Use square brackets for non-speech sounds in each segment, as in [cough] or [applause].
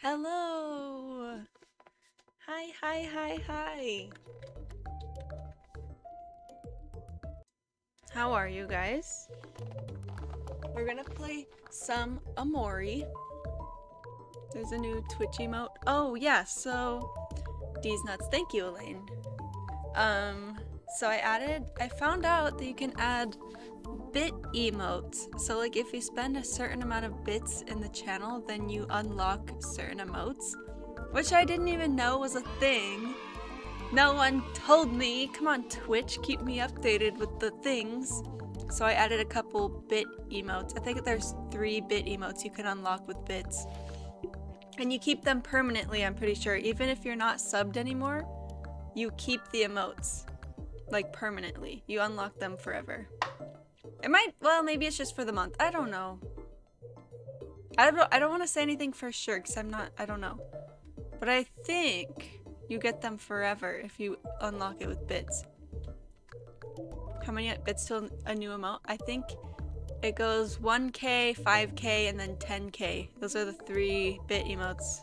Hello! Hi, hi, hi, hi. How are you guys? We're gonna play some Omori. There's a new Twitch emote. Oh, yeah, so... D's nuts. Thank you, Elaine. Um, so I added... I found out that you can add bit emotes. So like if you spend a certain amount of bits in the channel, then you unlock certain emotes. Which I didn't even know was a thing. No one told me. Come on, Twitch, keep me updated with the things. So I added a couple bit emotes. I think there's three bit emotes you can unlock with bits. And you keep them permanently, I'm pretty sure. Even if you're not subbed anymore, you keep the emotes. Like permanently. You unlock them forever. It might, well, maybe it's just for the month. I don't know. I don't, I don't want to say anything for sure because I'm not, I don't know. But I think you get them forever if you unlock it with bits. How many bits to a new amount? I think it goes 1k, 5k, and then 10k. Those are the three bit emotes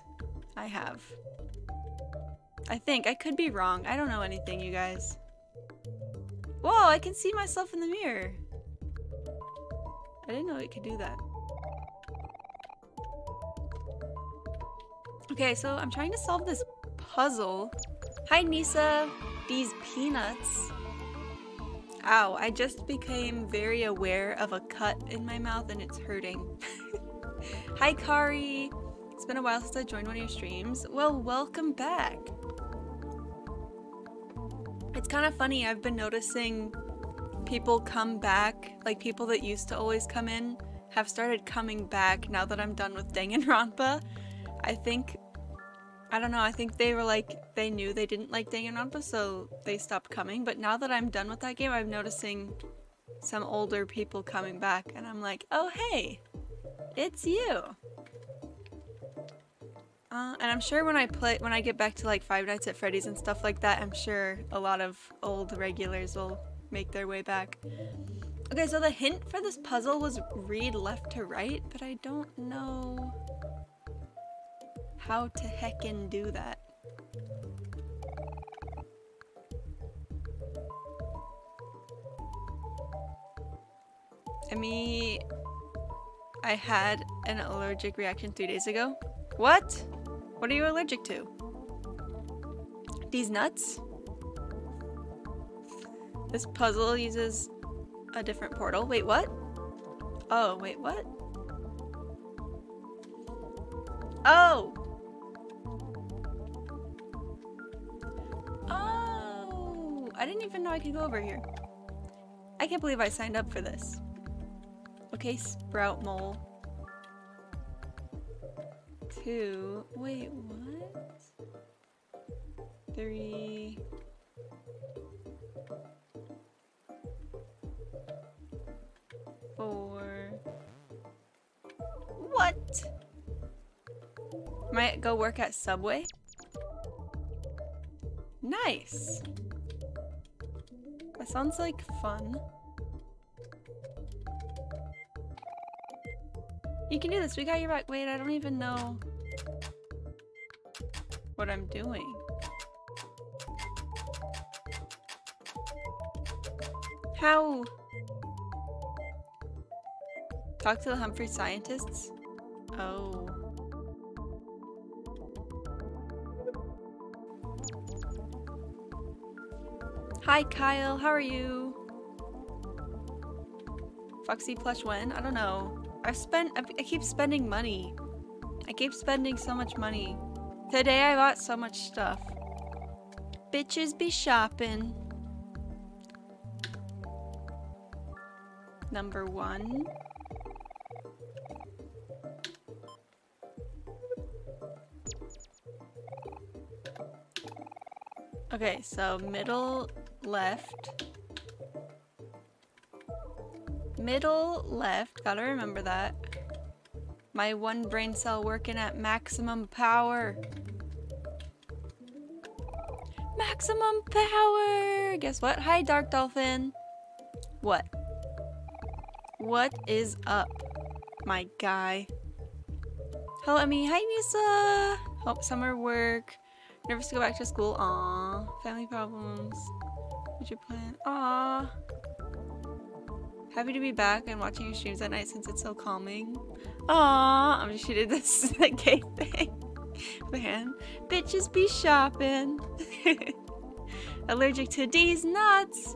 I have. I think. I could be wrong. I don't know anything, you guys. Whoa, I can see myself in the mirror. I didn't know it could do that. Okay, so I'm trying to solve this puzzle. Hi, Nisa. These peanuts. Ow, I just became very aware of a cut in my mouth and it's hurting. [laughs] Hi, Kari. It's been a while since I joined one of your streams. Well, welcome back. It's kind of funny, I've been noticing people come back, like people that used to always come in, have started coming back now that I'm done with Danganronpa. I think, I don't know, I think they were like, they knew they didn't like Danganronpa, so they stopped coming. But now that I'm done with that game, I'm noticing some older people coming back, and I'm like, oh hey, it's you. Uh, and I'm sure when I play, when I get back to like Five Nights at Freddy's and stuff like that, I'm sure a lot of old regulars will make their way back. Okay, so the hint for this puzzle was read left to right, but I don't know how to heckin' do that. I mean, I had an allergic reaction three days ago. What? What are you allergic to? These nuts? This puzzle uses a different portal. Wait, what? Oh, wait, what? Oh! Oh! I didn't even know I could go over here. I can't believe I signed up for this. Okay, sprout mole. Two. Wait, what? Three. Four. What? Might go work at Subway? Nice. That sounds like fun. You can do this. We got your back. Wait, I don't even know what I'm doing. How? Talk to the Humphrey scientists? Oh. Hi Kyle, how are you? Foxy plush when? I don't know. I've spent- I keep spending money. I keep spending so much money. Today I bought so much stuff. Bitches be shopping. Number one. Okay, so middle left. Middle left, gotta remember that. My one brain cell working at maximum power. Maximum power! Guess what? Hi, Dark Dolphin. What? What is up, my guy? Hello, Emi. Hi, Misa. Hope summer work. Nervous to go back to school. Aw. Family problems. What's your plan? Aw. Happy to be back and watching your streams at night since it's so calming. Aw. I'm just shooting this [laughs] gay thing. Man. Bitches be shopping. [laughs] Allergic to these nuts.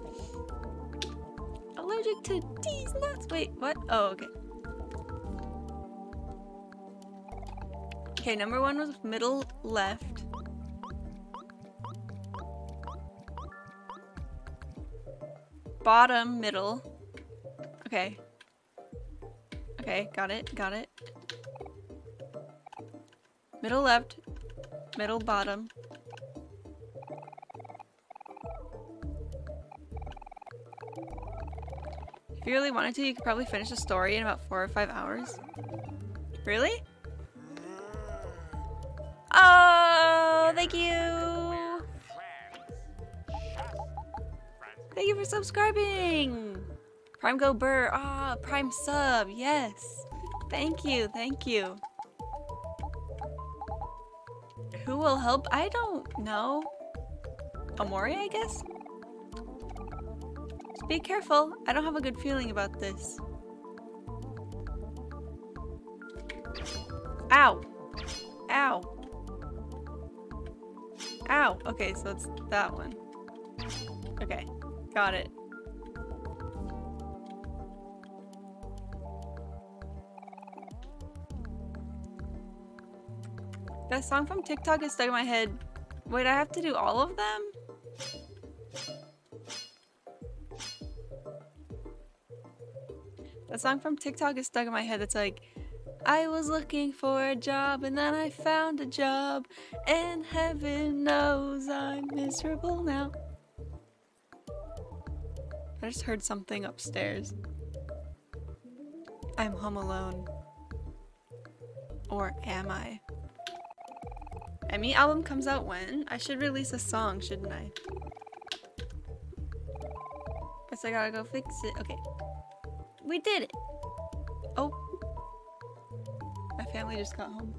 Allergic to these nuts. Wait, what? Oh, okay. Okay, number one was middle left. Bottom, middle. Okay. Okay, got it, got it. Middle left, middle bottom. You really wanted to, you could probably finish the story in about four or five hours. Really? Oh, thank you! Thank you for subscribing! Prime Go Burr, ah, Prime sub, yes! Thank you, thank you. Who will help? I don't know. Omori, I guess? Be careful. I don't have a good feeling about this. Ow! Ow! Ow! Okay, so it's that one. Okay, got it. That song from TikTok is stuck in my head. Wait, I have to do all of them? That song from TikTok is stuck in my head. It's like, I was looking for a job and then I found a job, and heaven knows I'm miserable now. I just heard something upstairs. I'm home alone. Or am I? Emi album comes out when? I should release a song, shouldn't I? Guess I gotta go fix it. Okay. We did it! Oh. My family just got home.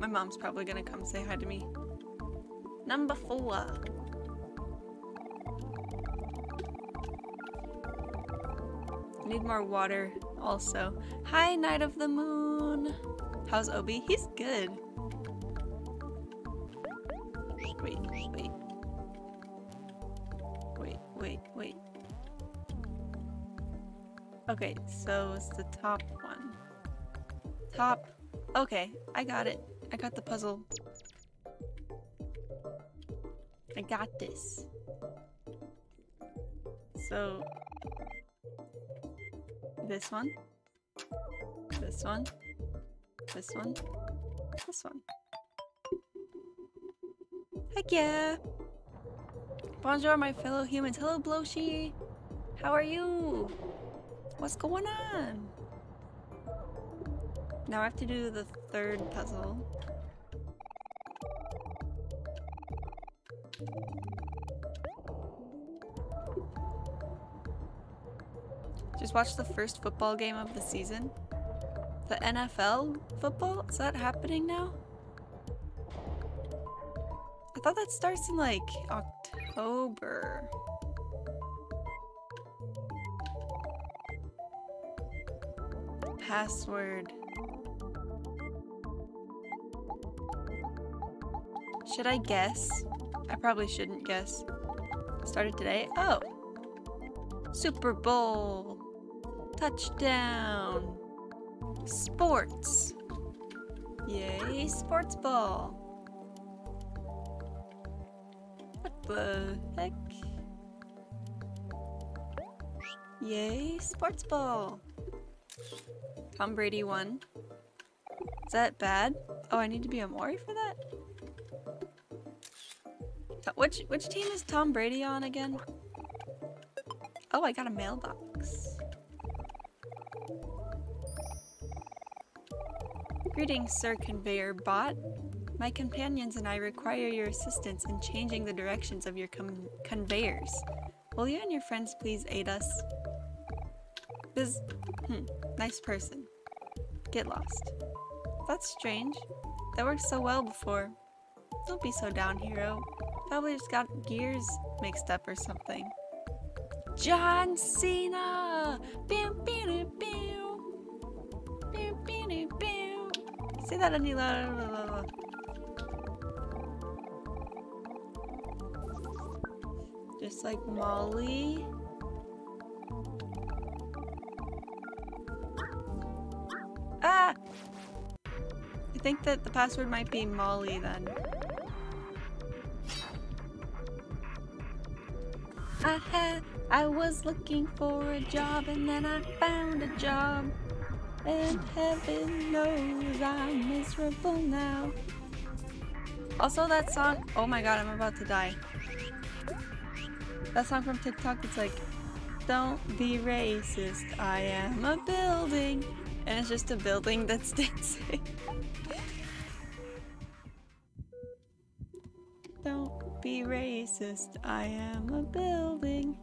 My mom's probably gonna come say hi to me. Number four. Need more water also. Hi, Night of the Moon! How's Obi? He's good. Okay, so it's the top one. Top. Okay, I got it. I got the puzzle. I got this. So, this one, this one, this one, this one. Heck yeah! Bonjour, my fellow humans. Hello, Bloshi! How are you? What's going on? Now I have to do the third puzzle. Just watch the first football game of the season. The NFL football? Is that happening now? I thought that starts in like October. Password. Should I guess? I probably shouldn't guess. Started today? Oh. Super Bowl. Touchdown. Sports. Yay, sports ball. What the heck? Yay, sports ball. Tom Brady won. Is that bad? Oh, I need to be Omori for that? Which which team is Tom Brady on again? Oh, I got a mailbox. Greetings, Sir Conveyor Bot. My companions and I require your assistance in changing the directions of your conveyors. Will you and your friends please aid us? This, hmm, nice person. Get lost. That's strange. That worked so well before. Don't be so down, hero. Probably just got gears mixed up or something. John Cena! Pew, pew, pew. Pew, pew, pew. Say that any louder. Just like Molly. Think that the password might be Molly then. I had, I was looking for a job and then I found a job. And heaven knows I'm miserable now. Also that song, oh my god, I'm about to die. That song from TikTok, it's like, don't be racist, I am a building. And it's just a building that's [laughs] dancing. Be racist, I am a building.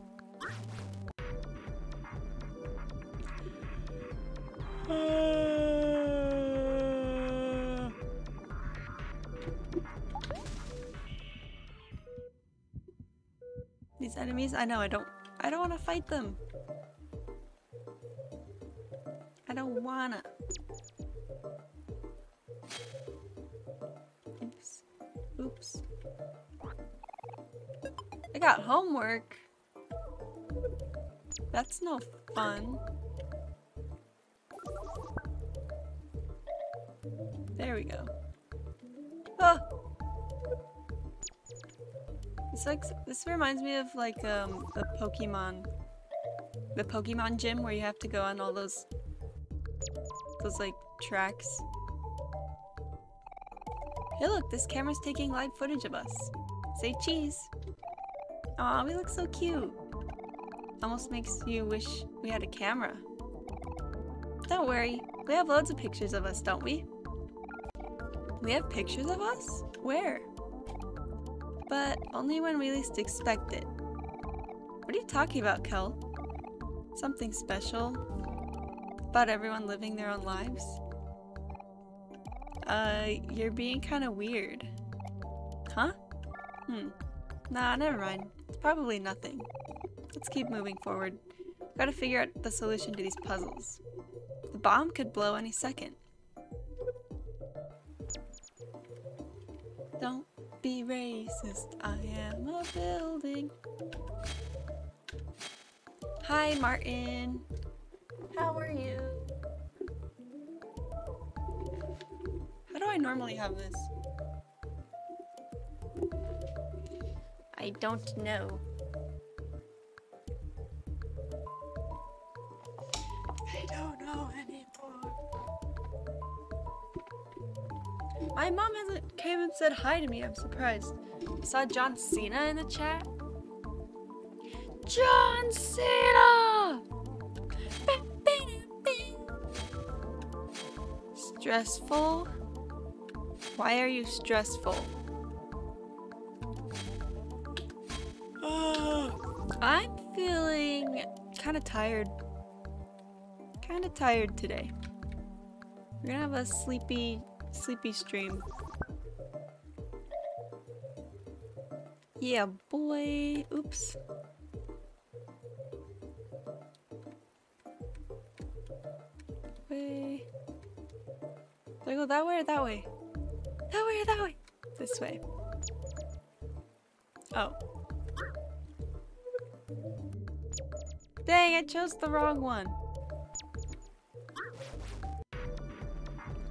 [sighs] These enemies, I know, I don't, I don't want to fight them. I don't wanna. Got homework. That's no fun. There we go. Oh! This like this reminds me of like um the Pokemon the Pokemon gym where you have to go on all those those like tracks. Hey look, this camera's taking live footage of us. Say cheese. Aw, we look so cute. Almost makes you wish we had a camera. Don't worry, we have loads of pictures of us, don't we? We have pictures of us? Where? But only when we least expect it. What are you talking about, Kel? Something special? About everyone living their own lives? Uh, you're being kind of weird. Huh? Hmm. Nah, never mind. It's probably nothing. Let's keep moving forward. Gotta figure out the solution to these puzzles. The bomb could blow any second. Don't be racist, I am a building. Hi, Martin. How are you? How do I normally have this? I don't know. I don't know anymore. My mom hasn't came and said hi to me. I'm surprised. I saw John Cena in the chat. John Cena! Stressful? Why are you stressful? I'm feeling kind of tired. Kind of tired today. We're gonna have a sleepy, sleepy stream. Yeah, boy. Oops. Way. Do I go that way or that way? That way or that way? This way. Oh. Dang, I chose the wrong one.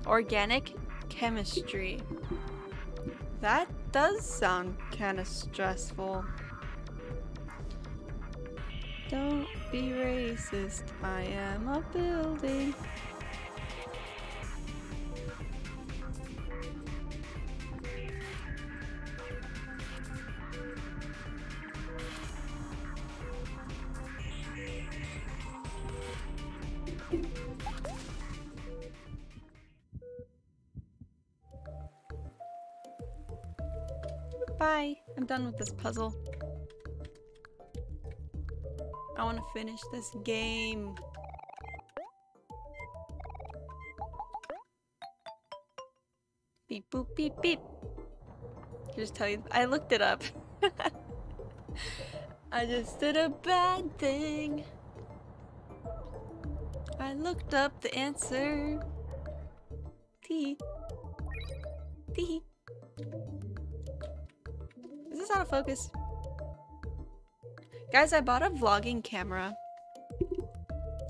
Organic chemistry. That does sound kind of stressful. Don't be racist, I am a building. done with this puzzle. I want to finish this game. Beep boop beep beep. I just tell you, I looked it up. [laughs] I just did a bad thing. I looked up the answer. T. focus? Guys, I bought a vlogging camera.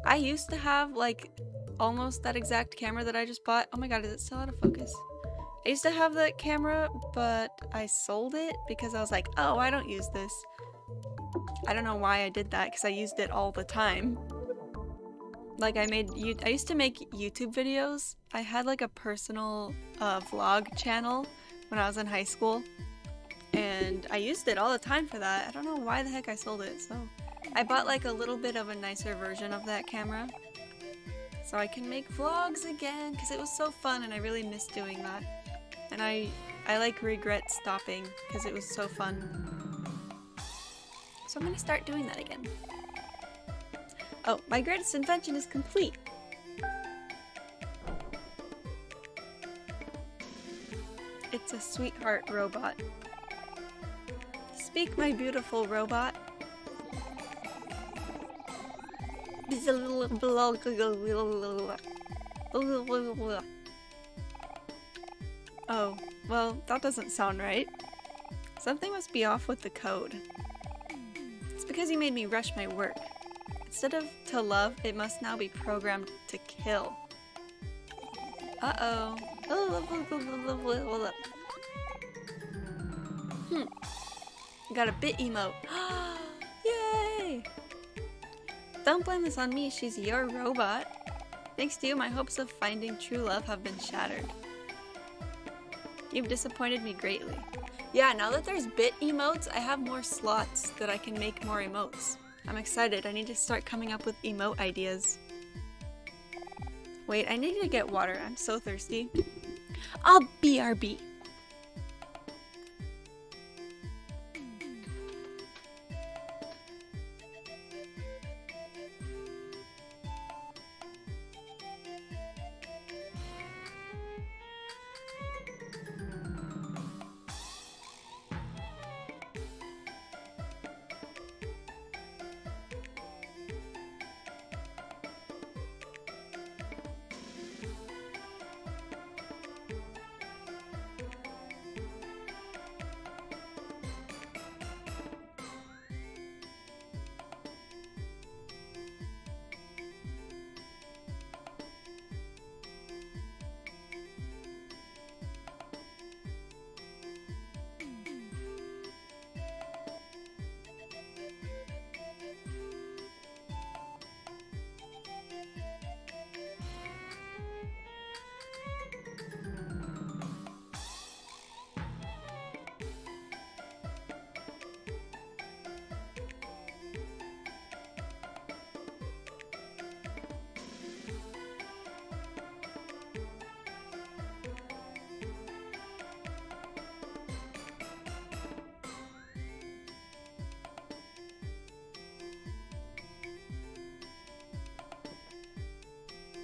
I used to have like almost that exact camera that I just bought. Oh my god, is it still out of focus? I used to have that camera, but I sold it because I was like, oh, I don't use this. I don't know why I did that because I used it all the time. Like I made, I used to make YouTube videos. I had like a personal uh, vlog channel when I was in high school. And I used it all the time for that. I don't know why the heck I sold it, so... I bought like a little bit of a nicer version of that camera. So I can make vlogs again, because it was so fun and I really miss doing that. And I, I like regret stopping, because it was so fun. So I'm gonna start doing that again. Oh, my greatest invention is complete! It's a sweetheart robot. Speak, my beautiful robot. Oh, well, that doesn't sound right. Something must be off with the code. It's because you made me rush my work. Instead of to love, it must now be programmed to kill. Uh-oh. [laughs] hmm. [gasps] Got a bit emote. [gasps] Yay! Don't blame this on me, she's your robot. Thanks to you, my hopes of finding true love have been shattered. You've disappointed me greatly. Yeah, now that there's bit emotes, I have more slots that I can make more emotes. I'm excited, I need to start coming up with emote ideas. Wait, I need to get water, I'm so thirsty. I'll BRB.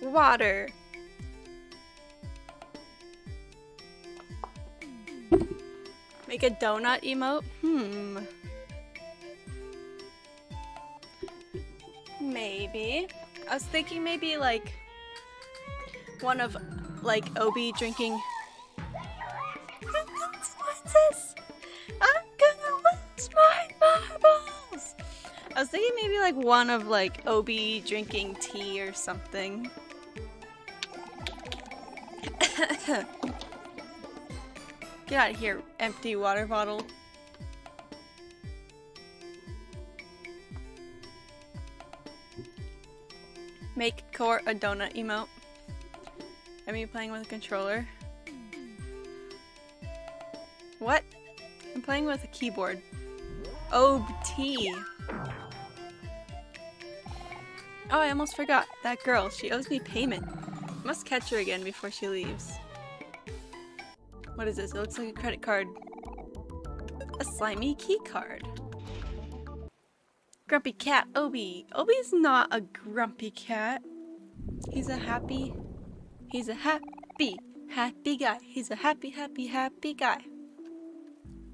Water. Make a donut emote? Hmm. Maybe. I was thinking maybe like one of like Obi drinking? I'm gonna lose my marbles! I was thinking maybe like one of like Obi drinking tea or something. [laughs] Get out of here, empty water bottle. Make core a donut emote. Are you playing with a controller? What? I'm playing with a keyboard. Oh, T. Oh, I almost forgot. That girl, she owes me payment. Must catch her again before she leaves. What is this? It looks like a credit card. A slimy key card. Grumpy cat, Obi. Obi's not a grumpy cat. He's a happy, he's a happy Happy guy. He's a happy, happy, happy guy.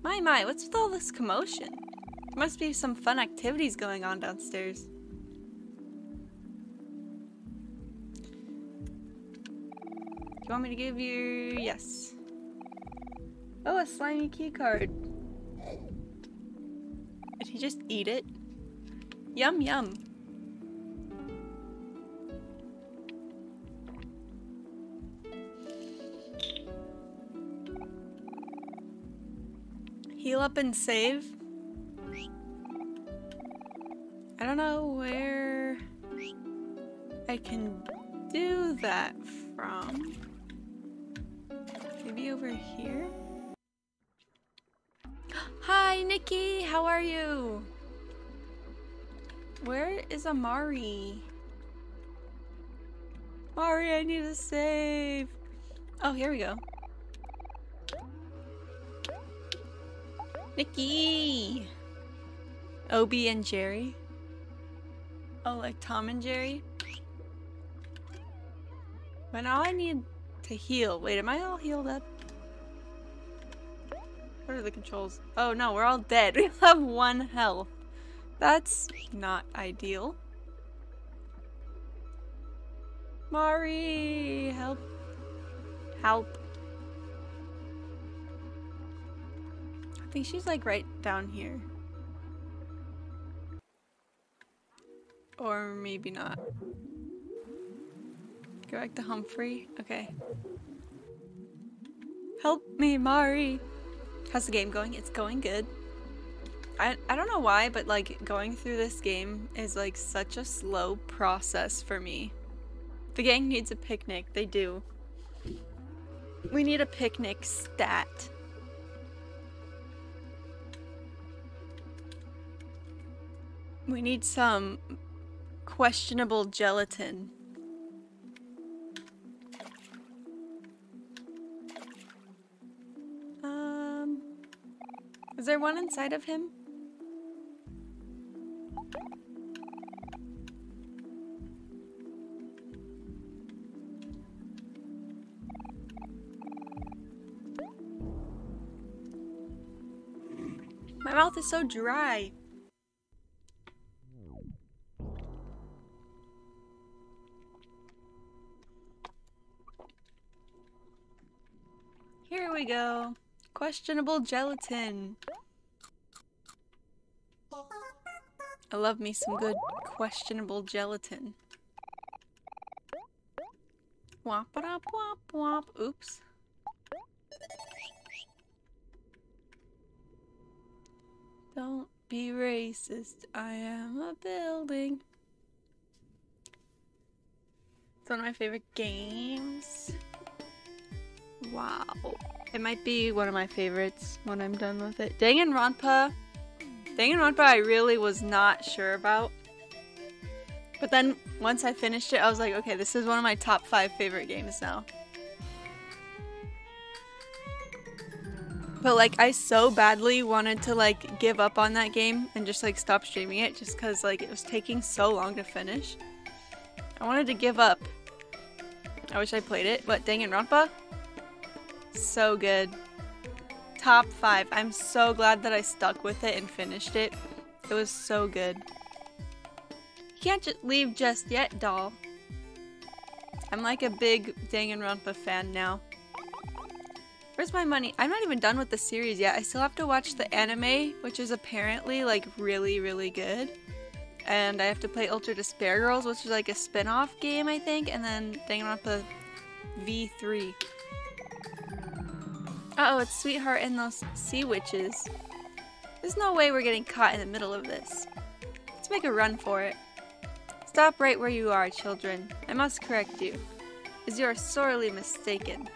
My, my, what's with all this commotion? There must be some fun activities going on downstairs. you want me to give you... Yes. Oh, a slimy key card. Did he just eat it? Yum yum. Heal up and save? I don't know where I can do that from. Maybe over here? Hi, Nikki! How are you? Where is Amari? Mari, I need to save! Oh, here we go. Nikki! Obi and Jerry? Oh, like Tom and Jerry? But now I need to heal. Wait, am I all healed up? What are the controls? Oh no, we're all dead. [laughs] We have one health. That's not ideal. Mari, help. Help. I think she's like right down here. Or maybe not. Go back to Humphrey. Okay. Help me, Mari. How's the game going? It's going good. I, I don't know why, but like going through this game is like such a slow process for me. The gang needs a picnic. They do. We need a picnic stat. We need some questionable gelatin. Is there one inside of him? My mouth is so dry. Here we go. Questionable gelatin. I love me some good questionable gelatin. Wop wop wop wop. Oops. Don't be racist. I am a building. It's one of my favorite games. Wow. It might be one of my favorites when I'm done with it. Danganronpa. Danganronpa I really was not sure about. But then once I finished it, I was like, okay, this is one of my top five favorite games now. But like I so badly wanted to like give up on that game and just like stop streaming it just cuz like it was taking so long to finish. I wanted to give up. I wish I played it, but Danganronpa so good. Top 5. I'm so glad that I stuck with it and finished it. It was so good. You can't just leave just yet, doll. I'm like a big Danganronpa fan now. Where's my money? I'm not even done with the series yet. I still have to watch the anime, which is apparently like really, really good. And I have to play Ultra Despair Girls, which is like a spin-off game, I think, and then Danganronpa V3. Uh oh, it's Sweetheart and those sea witches. There's no way we're getting caught in the middle of this. Let's make a run for it. Stop right where you are, children. I must correct you, as you are sorely mistaken.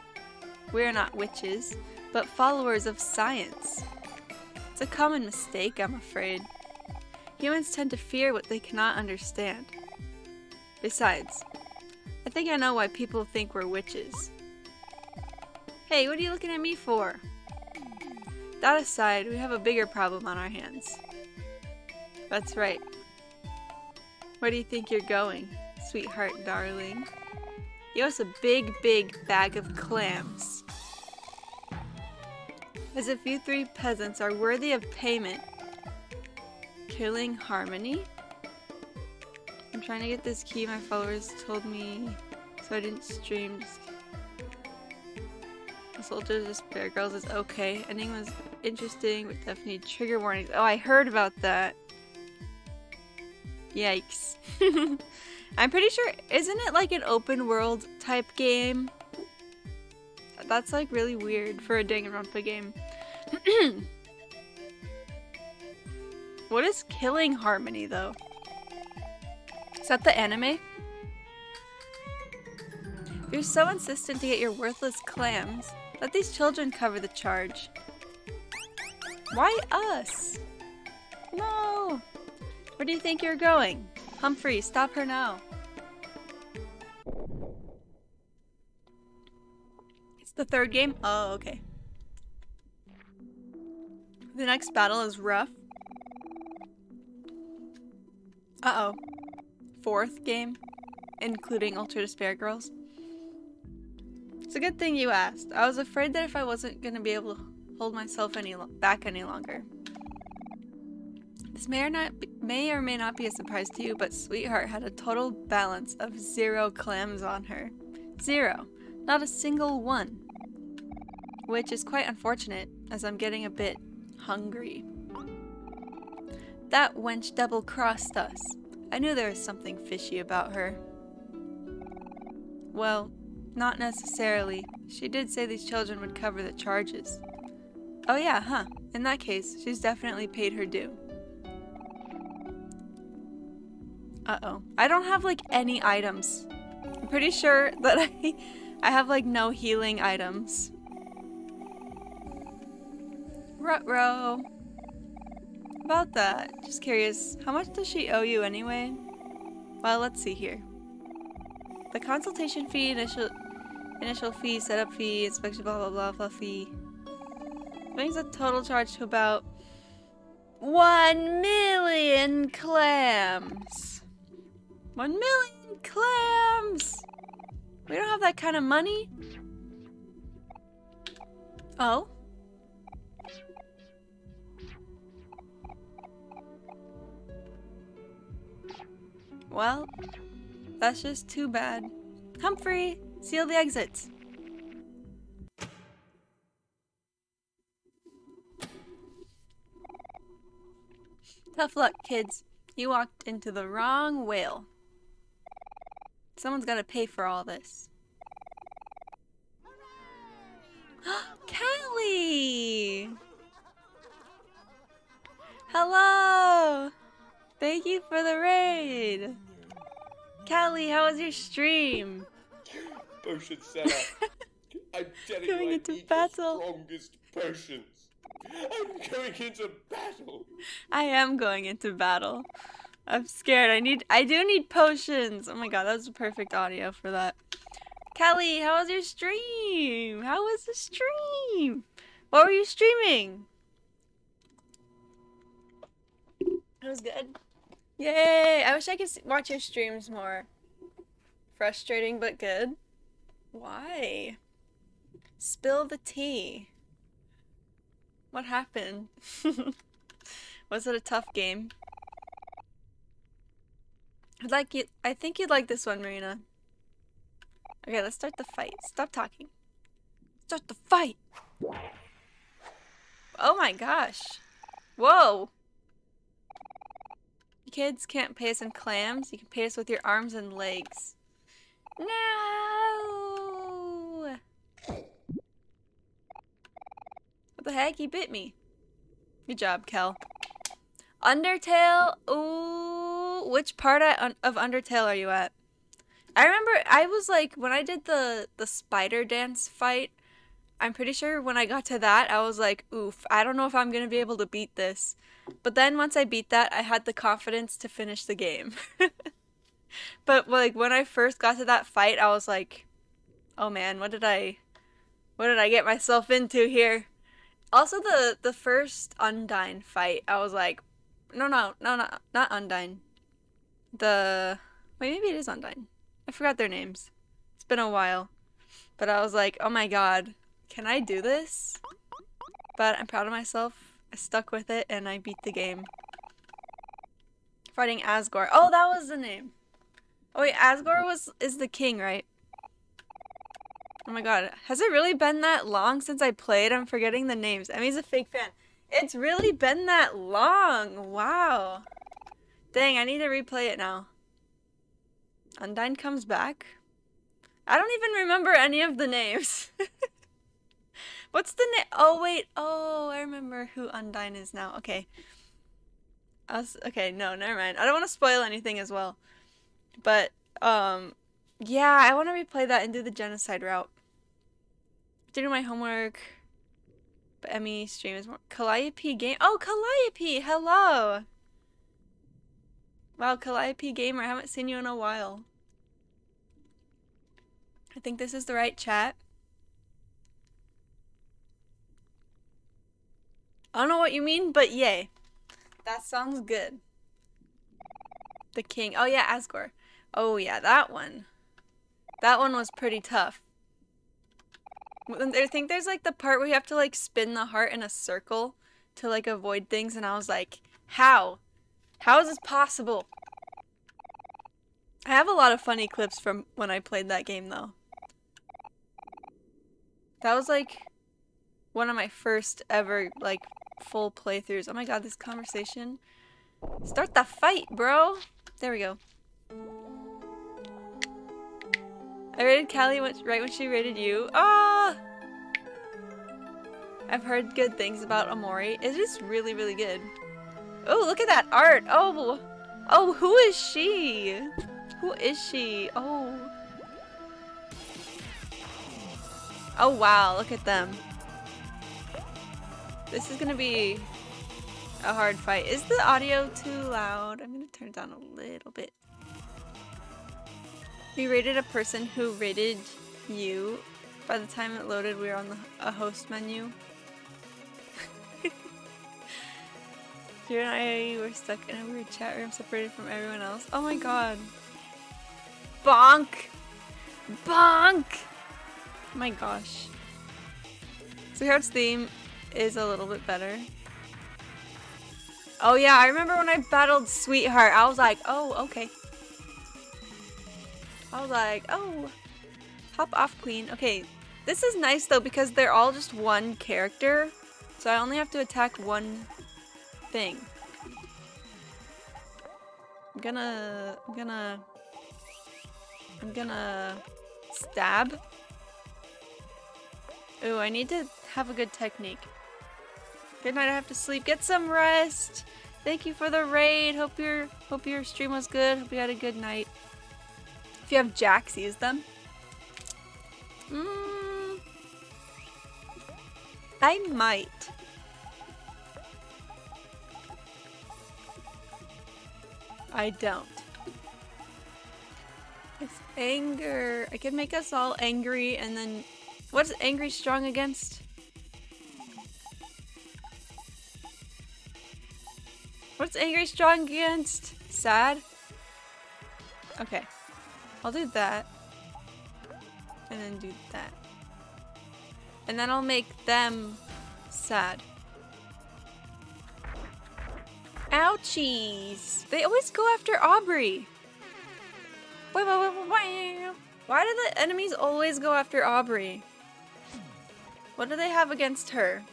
We are not witches, but followers of science. It's a common mistake, I'm afraid. Humans tend to fear what they cannot understand. Besides, I think I know why people think we're witches. Hey, what are you looking at me for? That aside, we have a bigger problem on our hands. That's right. Where do you think you're going, sweetheart darling? He owes a big, big bag of clams. As if you three peasants are worthy of payment. Killing Harmony? I'm trying to get this key my followers told me so I didn't stream. The Soldiers of Spare Girls is okay. Ending was interesting, but definitely trigger warnings. Oh, I heard about that. Yikes. [laughs] I'm pretty sure, isn't it like an open world type game? That's like really weird for a Danganronpa game. [clears throat] what is killing Harmony though? Is that the anime? You're so insistent to get your worthless clams, let these children cover the charge. Why us? No! Where do you think you're going? Humphrey, stop her now. It's the third game? Oh, okay. The next battle is rough. Uh-oh. Fourth game, including Ultra Despair Girls. It's a good thing you asked. I was afraid that if I wasn't going to be able to hold myself any back any longer. This may or, not be, may or may not be a surprise to you, but Sweetheart had a total balance of zero clams on her. Zero. Not a single one. Which is quite unfortunate, as I'm getting a bit hungry. That wench double-crossed us. I knew there was something fishy about her. Well, not necessarily. She did say these children would cover the charges. Oh yeah, huh. In that case, she's definitely paid her due. Uh-oh. I don't have, like, any items. I'm pretty sure [laughs] that I, I have, like, no healing items. Rutro. About that, just curious, how much does she owe you anyway? Well, let's see here. The consultation fee, initial initial fee, setup fee, inspection, blah blah blah blah fee. Brings the total charge to about one million clams. One million clams! We don't have that kind of money. Oh? Well, that's just too bad. Humphrey, seal the exits. Tough luck, kids. You walked into the wrong whale. Someone's gotta pay for all this. [gasps] Callie! Hello! Thank you for the raid! Callie, how was your stream? Potion seller. [laughs] I'm telling Going you, I into need battle. the strongest potions. I'm going into battle. I am going into battle. I'm scared. I need- I do need potions! Oh my god, that was perfect audio for that. Kelly, how was your stream? How was the stream? What were you streaming? It was good. Yay! I wish I could watch your streams more. Frustrating but good. Why? Spill the tea. What happened? [laughs] Was it a tough game? I'd like you. I think you'd like this one, Marina. Okay, let's start the fight. Stop talking. Start the fight. Oh my gosh. Whoa. Kids can't pay us in clams. You can pay us with your arms and legs. No. What the heck? He bit me. Good job, Kel. Undertale. Ooh, which part of Undertale are you at? I remember I was like when I did the the spider dance fight. I'm pretty sure when I got to that, I was like, "Oof, I don't know if I'm gonna be able to beat this." But then once I beat that, I had the confidence to finish the game. [laughs] but like when I first got to that fight, I was like, "Oh man, what did I, what did I get myself into here?" Also, the the first Undyne fight, I was like, "No, no, no, no, not Undyne." The wait, maybe it is Undyne. I forgot their names. It's been a while. But I was like, oh my god, can I do this? But I'm proud of myself. I stuck with it and I beat the game. Fighting Asgore. Oh, that was the name. Oh wait, Asgore was is the king, right? Oh my god, has it really been that long since I played? I'm forgetting the names. Emi's a fake fan. It's really been that long. Wow. Dang, I need to replay it now. Undyne comes back. I don't even remember any of the names. [laughs] What's the name? Oh, wait. Oh, I remember who Undyne is now. Okay. Okay, no, never mind. I don't want to spoil anything as well. But, um, yeah, I want to replay that and do the genocide route. Doing my homework. But Emi stream is more. Calliope game. Oh, Calliope! Hello! Wow, Calliope Gamer, I haven't seen you in a while. I think this is the right chat. I don't know what you mean, but yay. That sounds good. The king. Oh yeah, Asgore. Oh yeah, that one. That one was pretty tough. I think there's like the part where you have to like spin the heart in a circle to like avoid things and I was like, how? How is this possible? I have a lot of funny clips from when I played that game though. That was like one of my first ever like full playthroughs. Oh my god, this conversation. Start the fight, bro. There we go. I rated Callie right when she rated you. Ah! I've heard good things about Omori. It is just really, really good. Oh, look at that art. Oh, oh, who is she? Who is she? Oh. Oh, wow. Look at them. This is to be a hard fight. Is the audio too loud? I'm to turn it down a little bit. We rated a person who rated you. By the time it loaded, we were on the, a host menu. [laughs] You and I were stuck in a weird chat room separated from everyone else. Oh my god. Bonk! Bonk! Oh my gosh. Sweetheart's theme is a little bit better. Oh yeah, I remember when I battled Sweetheart, I was like, oh, okay. I was like, oh, hop off queen. Okay, this is nice though because they're all just one character. So I only have to attack one thing. I'm gonna... I'm gonna... I'm gonna... Stab? Ooh, I need to have a good technique. Good night, I have to sleep. Get some rest! Thank you for the raid. Hope your hope your stream was good. Hope you had a good night. If you have Jax, use them. Mm, I might. I don't. It's anger. I could make us all angry and then... What's angry strong against? What's angry strong against? Sad? Okay. I'll do that. And then do that. And then I'll make them sad. Ouchies! They always go after Aubrey. Why do the enemies always go after Aubrey? What do they have against her?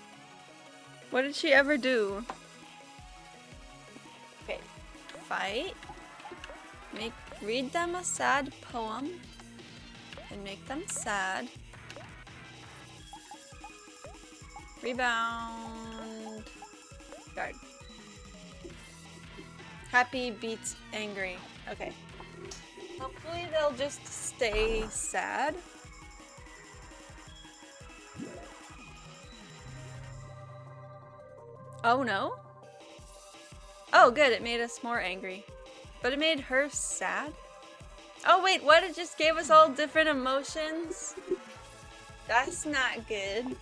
What did she ever do? Okay. Fight. Make read them a sad poem. And make them sad. Rebound. Guard. Happy beats angry. Okay. Hopefully they'll just stay sad. Oh no? Oh good, it made us more angry. But it made her sad? Oh wait, what? It just gave us all different emotions? That's not good.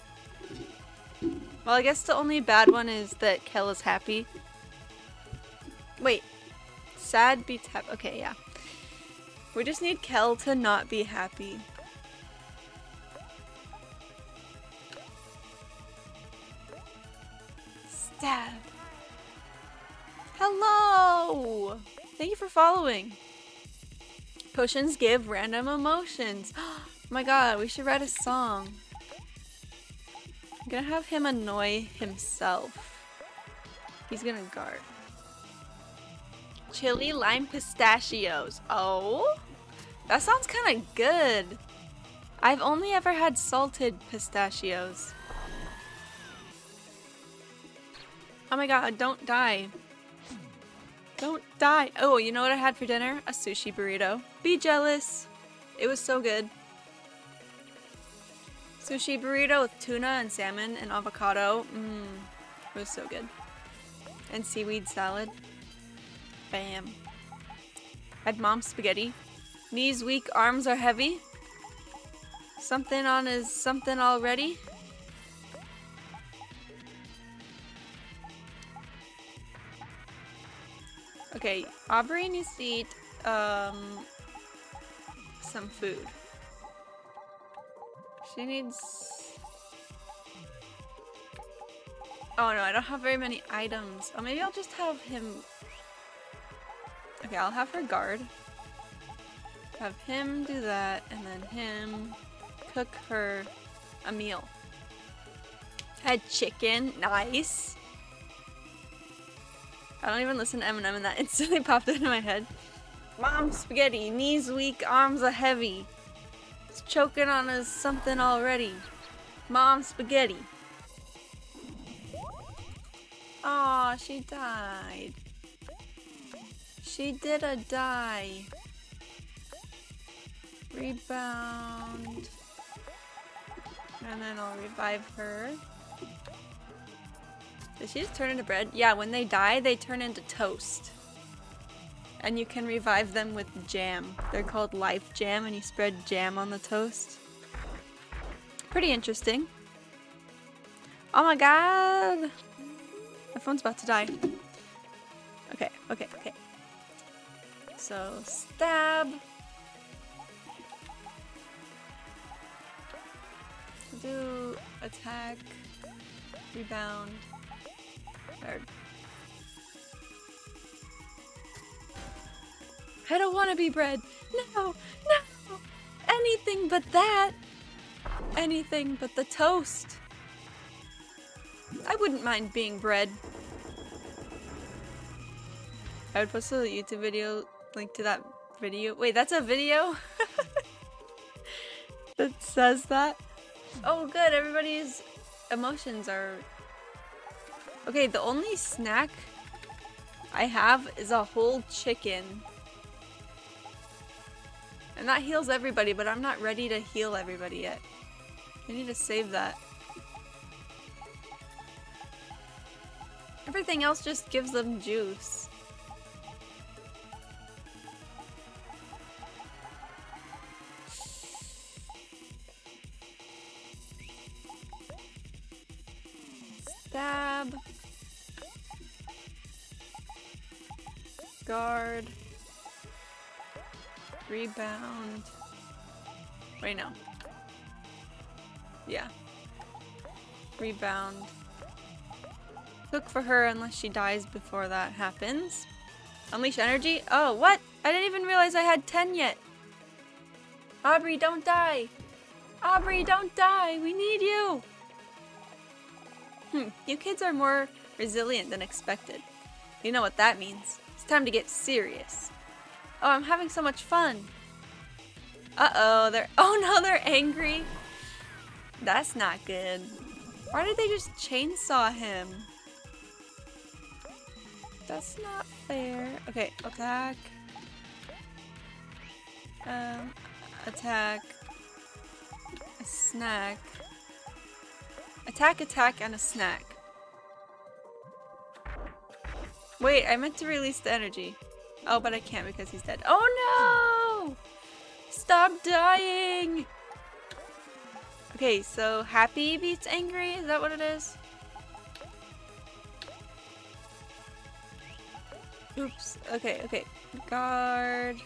Well, I guess the only bad one is that Kel is happy. Wait. Sad beats happy. Okay, yeah. We just need Kel to not be happy. Stab. Hello! Thank you for following. Potions give random emotions. [gasps] Oh my god, we should write a song. I'm gonna have him annoy himself. He's gonna guard. Chili lime pistachios. Oh? That sounds kind of good. I've only ever had salted pistachios. Oh my god, don't die. Don't die. Oh, you know what I had for dinner? A sushi burrito. Be jealous. It was so good. Sushi burrito with tuna and salmon and avocado. Mmm. It was so good. And seaweed salad. Bam. Had mom spaghetti. Knees weak, arms are heavy. Something on his something already. Okay, Aubrey needs to eat um, some food. She needs... Oh no, I don't have very many items. Oh, maybe I'll just have him... Okay, I'll have her guard. Have him do that, and then him cook her a meal. Had chicken, nice. I don't even listen to Eminem and that [laughs] instantly popped into my head. Mom spaghetti, knees weak, arms are heavy. It's choking on us something already. Mom spaghetti. Aw, she died. She did a die. Rebound. And then I'll revive her. Did she just turn into bread? Yeah, when they die, they turn into toast. And you can revive them with jam. They're called life jam and you spread jam on the toast. Pretty interesting. Oh my god! My phone's about to die. Okay, okay, okay. So, stab. Do attack, rebound, third. I don't want to be bread. No, no. Anything but that. Anything but the toast. I wouldn't mind being bread. I would post a YouTube video link to that video. Wait, that's a video? [laughs] that says that? Oh good, everybody's emotions are... Okay, the only snack I have is a whole chicken. And that heals everybody, but I'm not ready to heal everybody yet. I need to save that. Everything else just gives them juice. Stab. Guard. Rebound. Wait, no. Yeah. Rebound. Look for her unless she dies before that happens. Unleash energy? Oh, what? I didn't even realize I had 10 yet. Aubrey, don't die. Aubrey, don't die. We need you. Hmm, you kids are more resilient than expected. You know what that means. Time to get serious. Oh, I'm having so much fun. Uh-oh, they're- [laughs] Oh no, they're angry. That's not good. Why did they just chainsaw him? That's not fair. Okay, attack. Um, attack. A snack. Attack, attack, and a snack. Wait, I meant to release the energy. Oh, but I can't because he's dead. Oh no! Stop dying! Okay, so happy beats angry? Is that what it is? Oops. Okay, okay. Guard.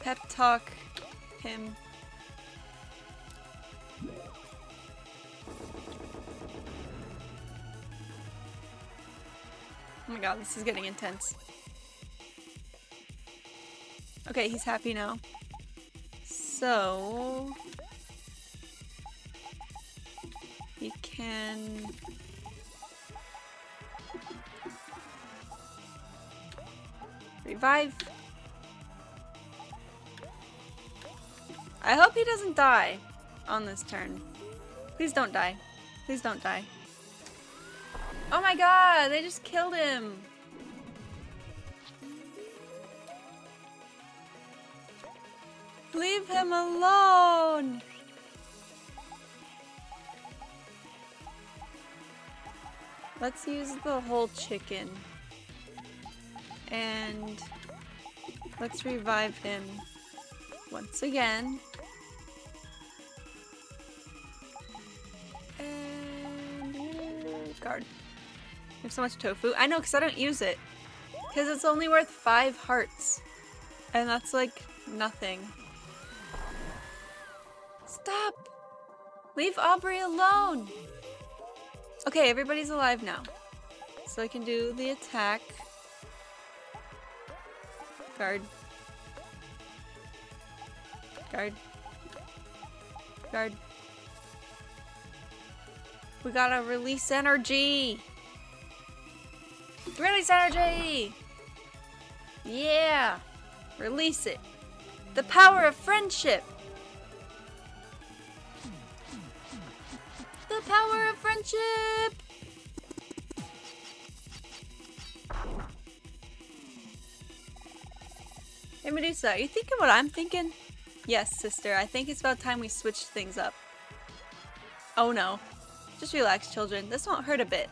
Pep talk him. Oh my god, this is getting intense. Okay, he's happy now. So... He can... Revive. I hope he doesn't die on this turn. Please don't die. Please don't die. Oh my god, they just killed him. Leave him alone. Let's use the whole chicken. And let's revive him once again. And guard. Have so much tofu. I know, because I don't use it. Because it's only worth five hearts. And that's like nothing. Stop! Leave Aubrey alone! Okay, everybody's alive now. So I can do the attack. Guard. Guard. Guard. We gotta release energy! Release energy! Yeah! Release it. The power of friendship! The power of friendship! Hey Medusa, are you thinking what I'm thinking? Yes, sister, I think it's about time we switched things up. Oh no. Just relax, children. This won't hurt a bit.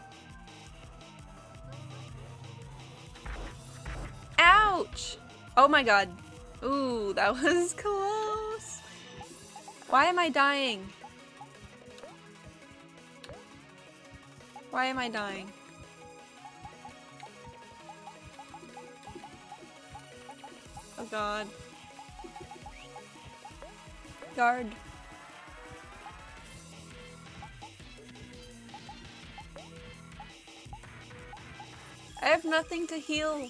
Ouch! Oh my god. Ooh, that [laughs] was close. Why am I dying? Why am I dying? Oh god. Guard. I have nothing to heal.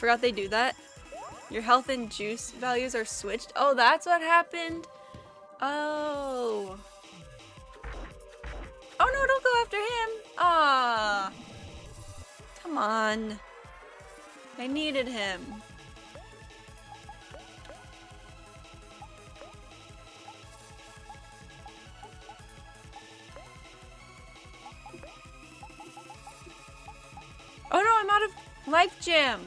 Forgot they do that. Your health and juice values are switched. Oh, that's what happened. Oh. Oh no, don't go after him. Ah. Come on. I needed him. Oh no, I'm out of life jam.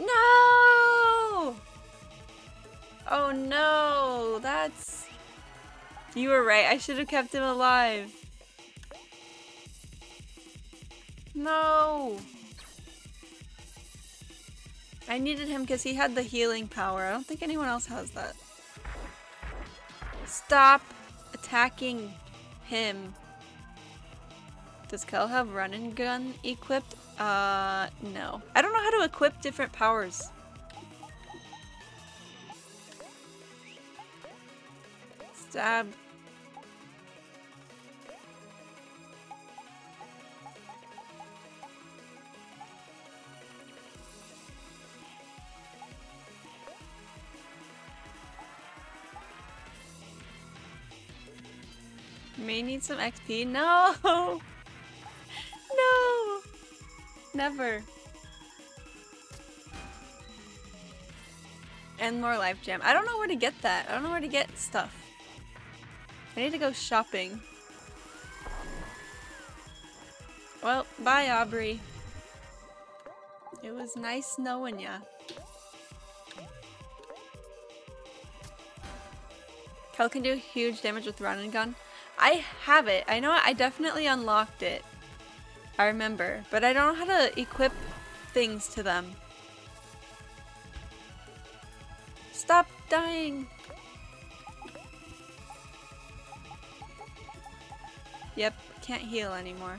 No! Oh no, that's... You were right, I should have kept him alive. No! I needed him because he had the healing power. I don't think anyone else has that. Stop attacking him. Does Kel have run and gun equipped? Uh, no. I don't know how to equip different powers. Stab. May need some XP. No! [laughs] No! Never. And more life jam. I don't know where to get that. I don't know where to get stuff. I need to go shopping. Well, bye Aubrey. It was nice knowing ya. Kel can do huge damage with run and gun. I have it. I know I definitely unlocked it. I remember, but I don't know how to equip things to them. Stop dying! Yep, can't heal anymore.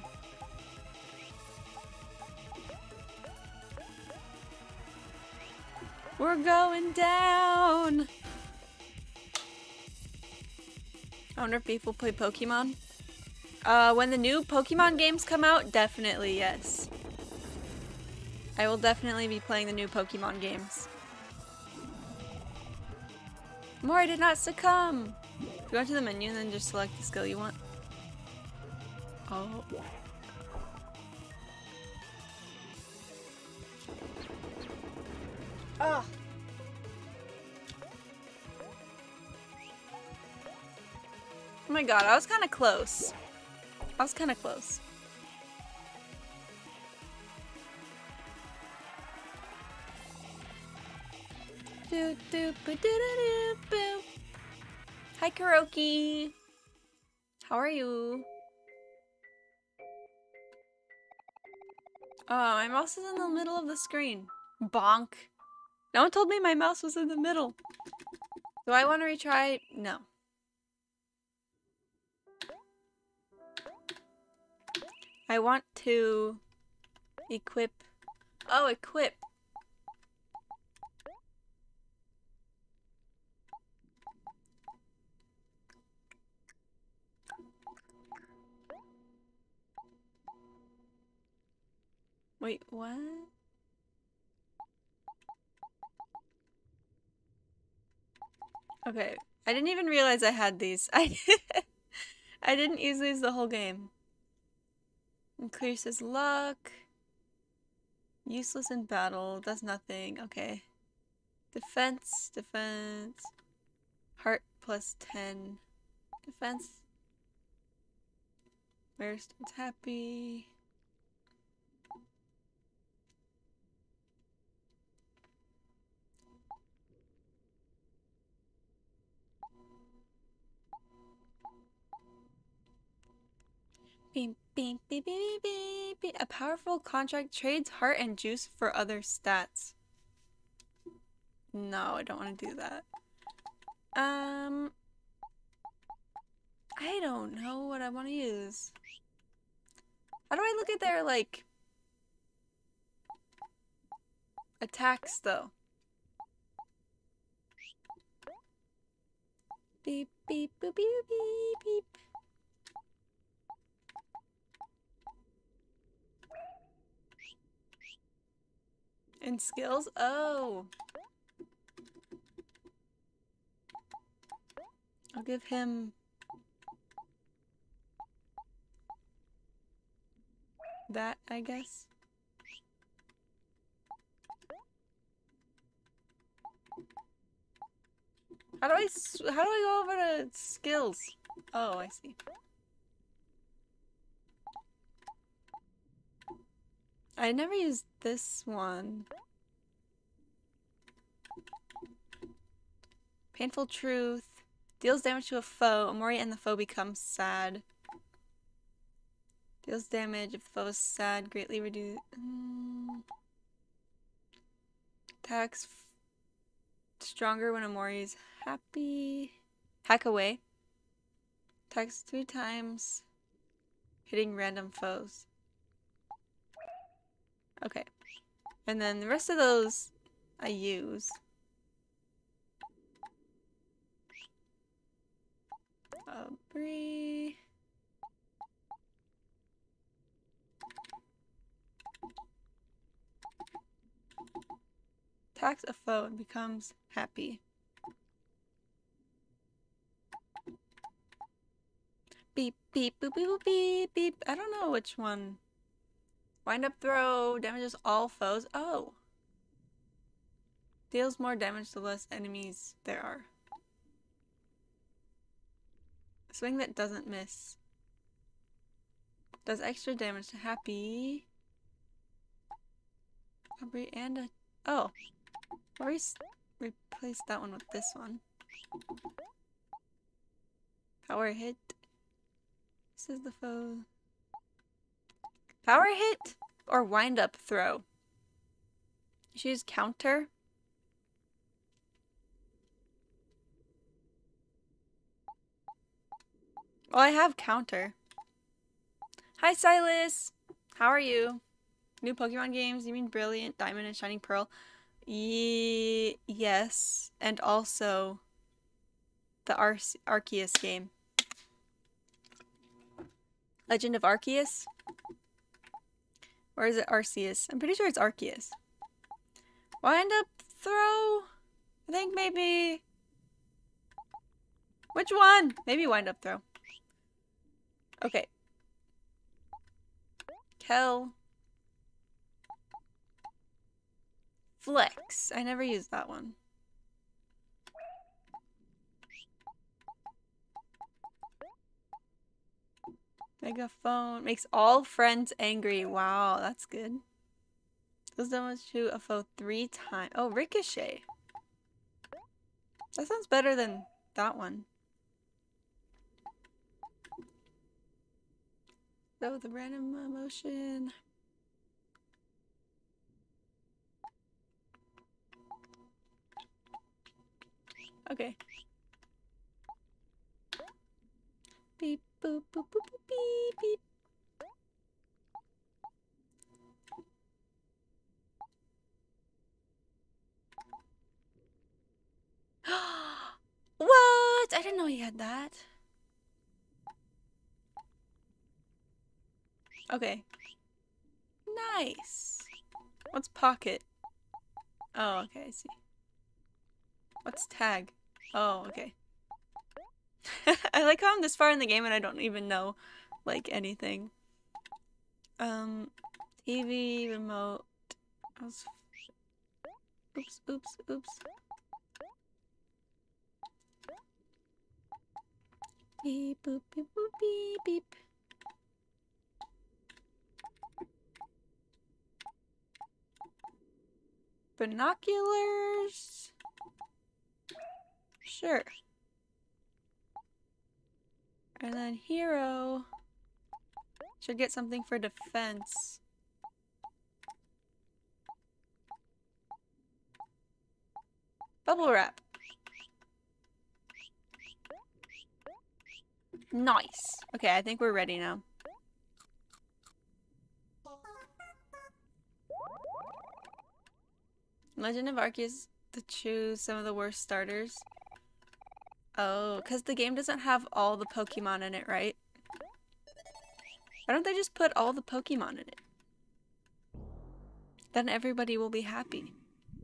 We're going down. I wonder if people play Pokemon. Uh, when the new Pokemon games come out, definitely yes. I will definitely be playing the new Pokemon games. More did not succumb. Go to the menu and then just select the skill you want. Oh. Ah. Oh my god, I was kind of close. I was kind of close. Do, do, do, do, do, Hi, Kuroki. How are you? Oh, my mouse is in the middle of the screen. Bonk. No one told me my mouse was in the middle. Do I want to retry? No. I want to equip. Oh, equip. Wait, what? Okay, I didn't even realize I had these. I [laughs] I didn't use these the whole game. Increases luck. Useless in battle. Does nothing. Okay. Defense. Defense. Heart plus 10. Defense. Where's happy? Beep, beep, beep, beep, beep, beep. A powerful contract trades heart and juice for other stats. No, I don't want to do that. Um, I don't know what I want to use. How do I look at their, like, attacks, though? Beep, beep, boop, beep, beep, beep. And skills? Oh. I'll give him... That, I guess. How do I how do I go over to skills? Oh, I see. I never used this one. Painful Truth. Deals damage to a foe. Omori and the foe become sad. Deals damage if the foe is sad. Greatly reduce. Mm. Attacks stronger when Omori is happy. Hack away. Attacks three times. Hitting random foes. Okay. And then the rest of those I use. Uh, Bree. Attacks a foe and becomes happy. Beep, beep, boop, boop, beep, beep. I don't know which one. Wind up throw damages all foes. Oh. Deals more damage the less enemies there are. Swing that doesn't miss. Does extra damage to Happy. Aubrey and a... Oh. Or replace that one with this one. Power hit. This is the foe. Power hit or wind up throw? Choose counter. Well, I have counter. Hi, Silas. How are you? New Pokemon games? You mean Brilliant, Diamond, and Shining Pearl? Ye yes, and also the Ar Arceus game. Legend of Arceus? Or is it Arceus? I'm pretty sure it's Arceus. Wind up throw? I think maybe... Which one? Maybe wind up throw. Okay. Kel. Flex. I never used that one. Megaphone makes all friends angry. Wow, that's good. Does damage to a foe three times. Oh, Ricochet. That sounds better than that one. So the random emotion. Okay. Beep boop boop boop boop beep beep. [gasps] what? I didn't know he had that. Okay. Nice. What's pocket? Oh, okay, I see. What's tag? Oh, okay. [laughs] I like how I'm this far in the game and I don't even know, like, anything. Um, TV, remote. Oops, oops, oops. Beep, boop, beep, boop, beep, beep. Binoculars? Sure. And then hero should get something for defense. Bubble wrap. Nice. Okay, I think we're ready now. Legend of Arceus to choose some of the worst starters. Oh, because the game doesn't have all the Pokemon in it, right? Why don't they just put all the Pokemon in it? Then everybody will be happy.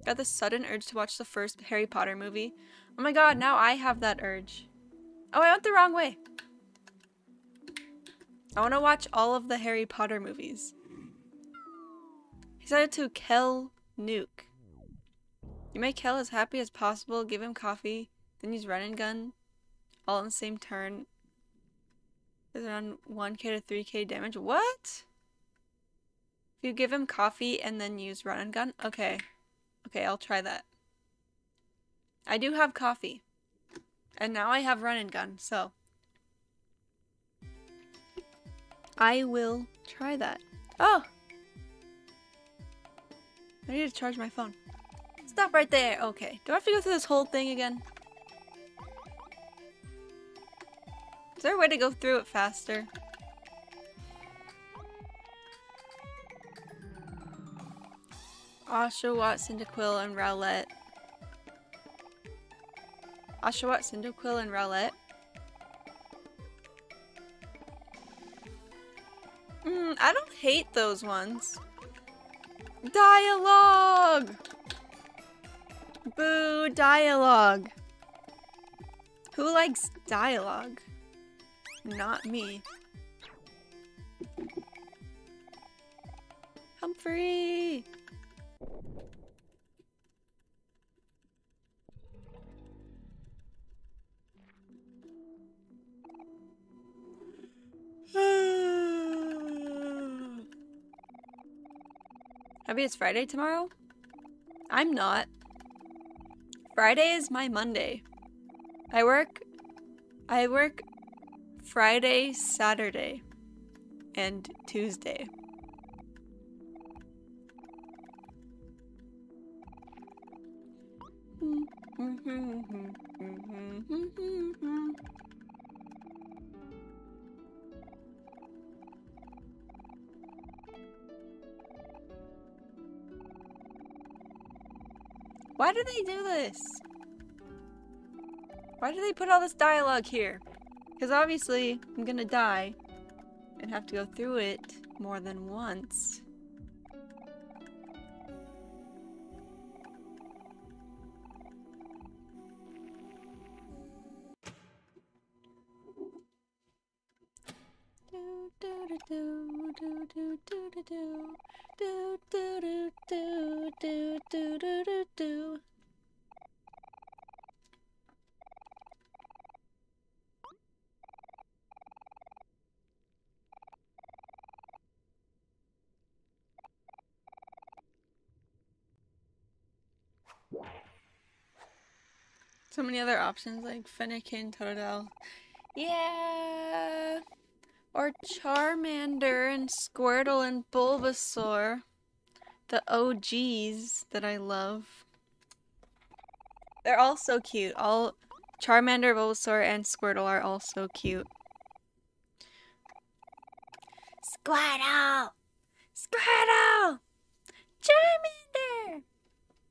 Got this sudden urge to watch the first Harry Potter movie. Oh my god, now I have that urge. Oh, I went the wrong way. I want to watch all of the Harry Potter movies. It to Kel Nuke. You make Kel as happy as possible, give him coffee, then use run and gun all in the same turn. Is around 1k to 3k damage. What? If you give him coffee and then use run and gun? Okay. Okay, I'll try that. I do have coffee. And now I have run and gun, so. I will try that. Oh! I need to charge my phone. Stop right there. Okay. Do I have to go through this whole thing again? There a way to go through it faster? Asha Oshawott, Cyndaquil, and Rowlet. Oshawott, Cyndaquil, and Rowlet. Mm, I don't hate those ones. Dialogue! Boo, dialogue. Who likes dialogue? Not me. Humphrey! [sighs] Maybe it's Friday tomorrow? I'm not. Friday is my Monday. I work I work Friday, Saturday, and Tuesday. Why do they do this? Why do they put all this dialogue here? Because obviously I'm gonna die and have to go through it more than once. Do, do, do, do, do, do, do, do, do. Do, do, do, do, do, do, do, do, do. So many other options like Fennekin, Totodile. Yeah. Or Charmander and Squirtle and Bulbasaur. The OGs that I love. They're all so cute. All Charmander, Bulbasaur, and Squirtle are all so cute. Squirtle! Squirtle! Charmander!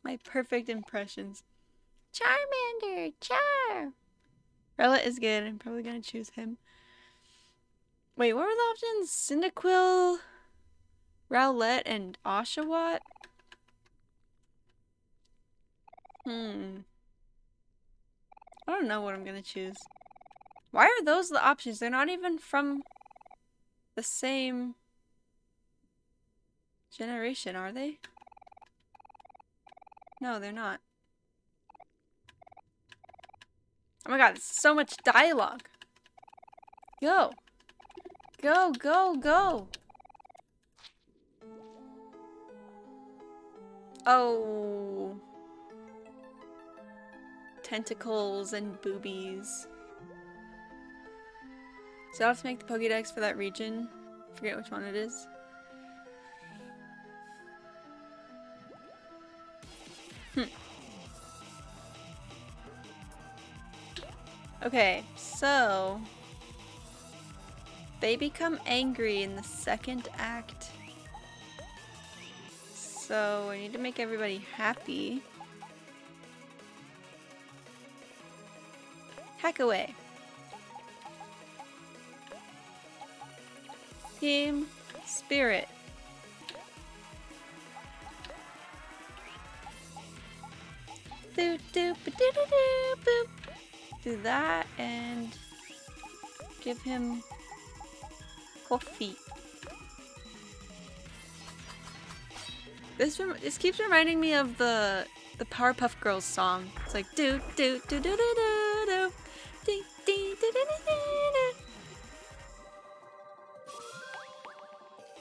My perfect impressions. Charmander! Char! Rella is good. I'm probably gonna choose him. Wait, what were the options? Cyndaquil, Rowlet, and Oshawott? Hmm. I don't know what I'm gonna choose. Why are those the options? They're not even from the same generation, are they? No, they're not. Oh my god, so much dialogue. Go. Go, go, go. Oh. Tentacles and boobies. So I have to make the Pokédex for that region. Forget which one it is. Hmm. Okay, so they become angry in the second act. So I need to make everybody happy. Hack away. Team Spirit. Do do do do do boop. Do that and give him coffee. This this keeps reminding me of the the Powerpuff Girls song. It's like do do do do do do do ding do do do do do.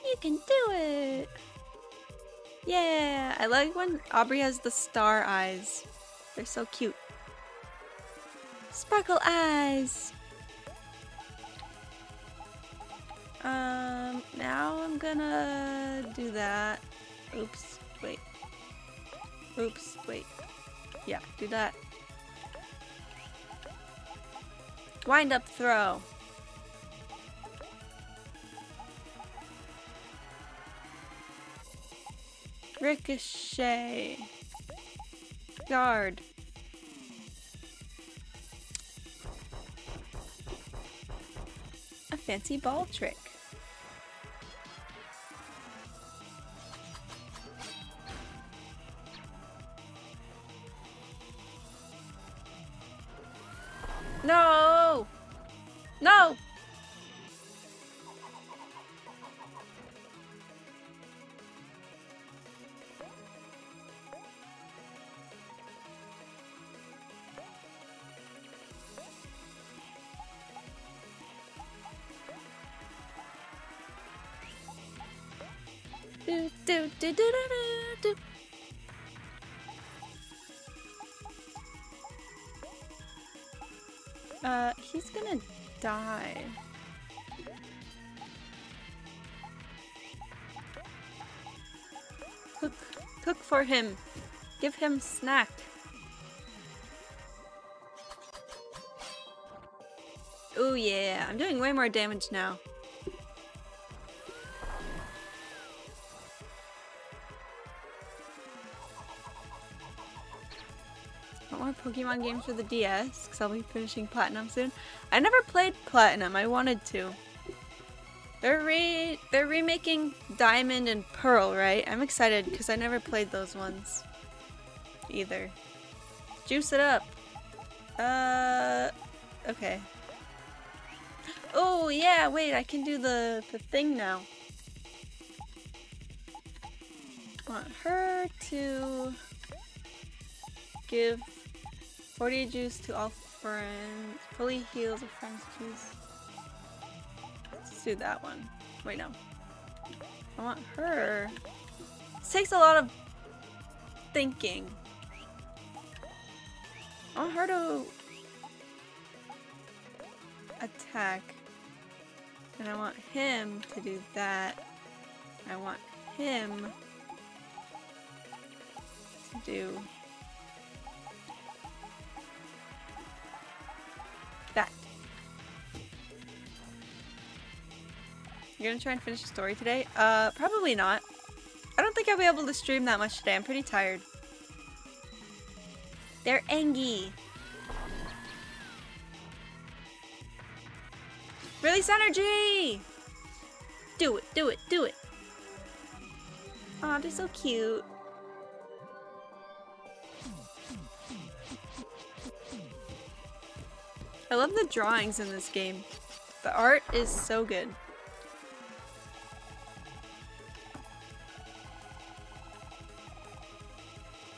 You can do it. Yeah, I like when Aubrey has the star eyes. They're so cute. Sparkle eyes. Um, now I'm gonna do that. Oops, wait. Oops, wait. Yeah, do that. Wind up throw. Ricochet. Guard. Fancy ball trick. No! No! Uh, he's gonna die. Cook, cook for him. Give him snack. Oh yeah, I'm doing way more damage now. Pokemon games for the DS because I'll be finishing Platinum soon. I never played Platinum. I wanted to. They're re they're remaking Diamond and Pearl, right? I'm excited because I never played those ones either. Juice it up. Uh, okay. Oh yeah, wait, I can do the the thing now. Want her to give 40 juice to all friends. Fully heals a friend's juice. Let's do that one. Wait, no. I want her. This takes a lot of thinking. I want her to attack. And I want him to do that. I want him to do You're gonna try and finish the story today? Uh, probably not. I don't think I'll be able to stream that much today. I'm pretty tired. They're Engie. Release energy! Do it, do it, do it. Aw, they're so cute. I love the drawings in this game. The art is so good.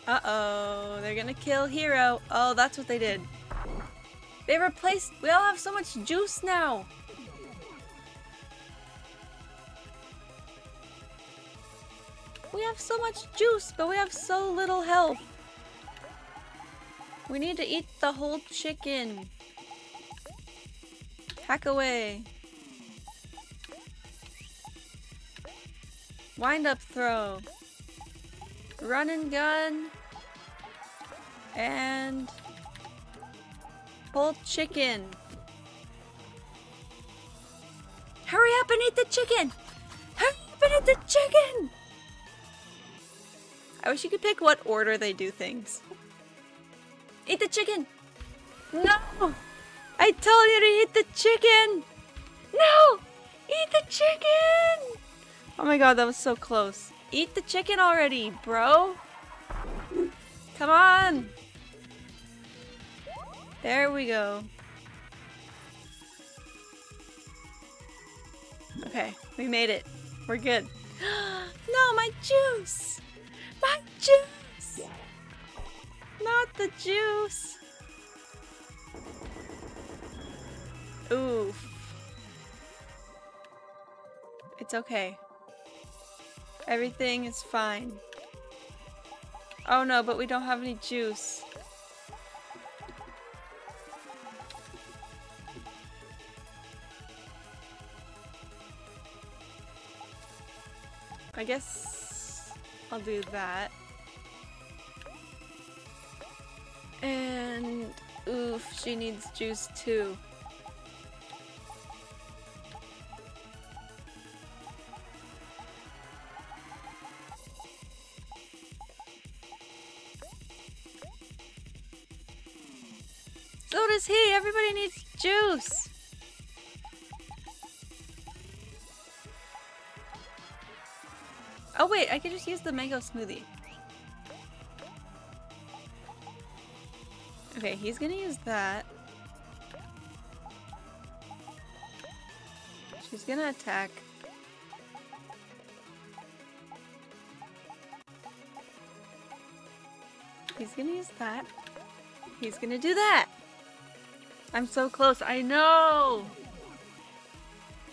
Uh-oh, they're gonna kill Hero. Oh, that's what they did. They replaced- we all have so much juice now! We have so much juice, but we have so little health. We need to eat the whole chicken. Hack away. Wind up throw. Run and gun. And pull chicken. Hurry up and eat the chicken! Hurry up and eat the chicken! I wish you could pick what order they do things. Eat the chicken! No! I told you to eat the chicken! No! Eat the chicken! Oh my god, that was so close. Eat the chicken already, bro! Come on! There we go. Okay, we made it. We're good. [gasps] no, my juice! My juice! Not the juice! Oof. It's okay. Everything is fine. Oh no, but we don't have any juice. I guess I'll do that. And oof, she needs juice too. Does he. Everybody needs juice. Oh wait, I could just use the mango smoothie. Okay, he's gonna use that. She's gonna attack. He's gonna use that. He's gonna do that. I'm so close. I know!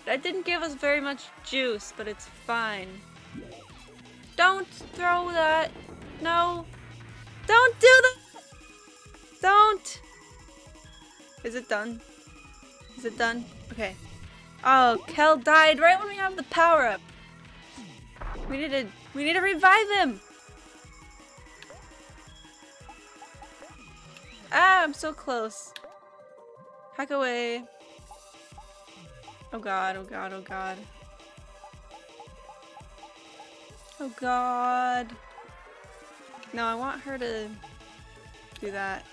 That didn't give us very much juice, but it's fine. Don't throw that. No. Don't do that! Don't! Is it done? Is it done? Okay. Oh, Kel died right when we have the power up. We need to we need to revive him. Ah, I'm so close. Hack away. Oh god, oh god, oh god. Oh god. No, I want her to do that.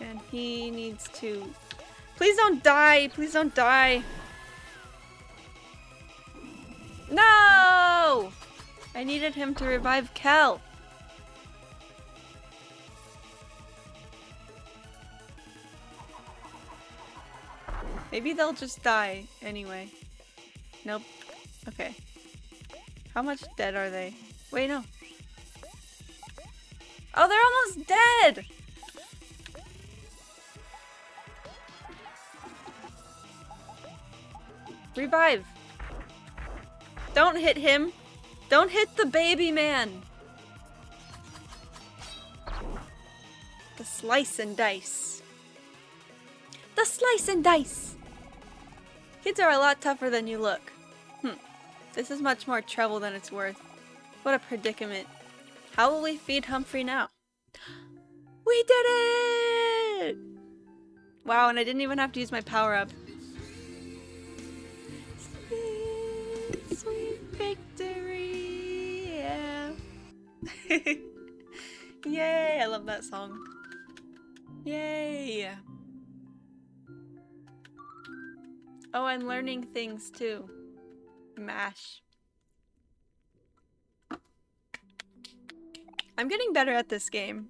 And he needs to... Please don't die! Please don't die! No! I needed him to revive Kel. Maybe they'll just die anyway. Nope. Okay. How much dead are they? Wait, no. Oh, they're almost dead! Revive. Don't hit him. Don't hit the baby man. The slice and dice. The slice and dice. Kids are a lot tougher than you look. Hm. This is much more trouble than it's worth. What a predicament. How will we feed Humphrey now? [gasps] We did it! Wow, and I didn't even have to use my power up. Sweet, sweet victory, yeah. [laughs] Yay, I love that song. Yay. Oh, I'm learning things too. MASH. I'm getting better at this game.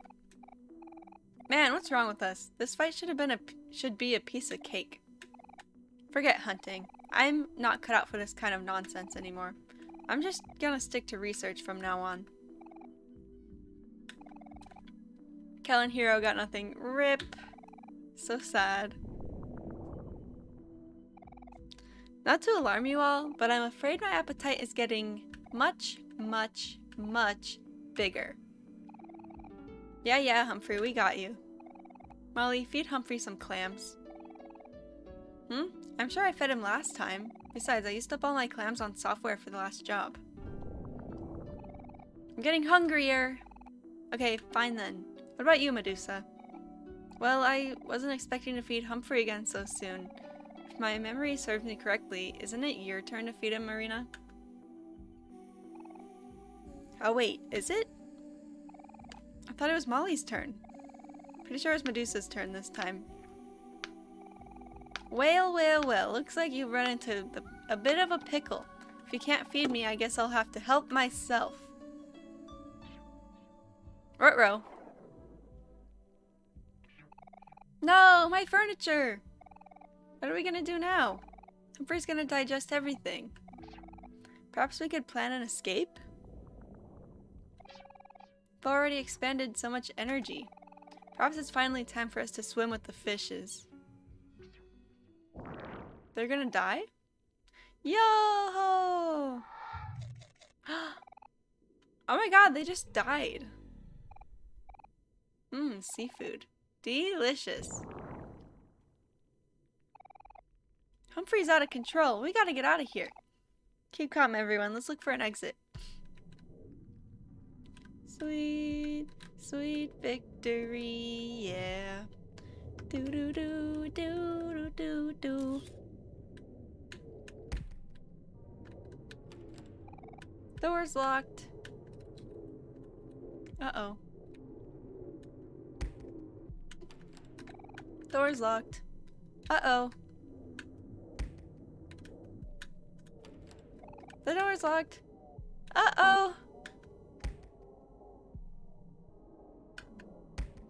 Man, what's wrong with us? This fight should have been a should be a piece of cake. Forget hunting. I'm not cut out for this kind of nonsense anymore. I'm just gonna stick to research from now on. Kellen Hero got nothing. Rip. So sad. Not to alarm you all, but I'm afraid my appetite is getting much, much, much bigger. Yeah, yeah, Humphrey, we got you. Molly, feed Humphrey some clams. Hmm? I'm sure I fed him last time. Besides, I used up all my clams on software for the last job. I'm getting hungrier. Okay, fine then. What about you, Medusa? Well, I wasn't expecting to feed Humphrey again so soon. My memory serves me correctly, isn't it your turn to feed him, Marina? Oh wait, is it? I thought it was Molly's turn. Pretty sure it's Medusa's turn this time. Well, well, well. Looks like you've run into the, a bit of a pickle. If you can't feed me, I guess I'll have to help myself. Rutro. No, my furniture! What are we gonna do now? Humphrey's gonna digest everything. Perhaps we could plan an escape? We've already expended so much energy. Perhaps it's finally time for us to swim with the fishes. They're gonna die? Yo! [gasps] oh my god, they just died. Mmm, seafood. Delicious. Humphrey's out of control. We gotta get out of here. Keep calm, everyone. Let's look for an exit. Sweet, sweet victory, yeah. Do do do do do do do. Door's locked. Uh-oh. Door's locked. Uh-oh. The door's locked. Uh-oh.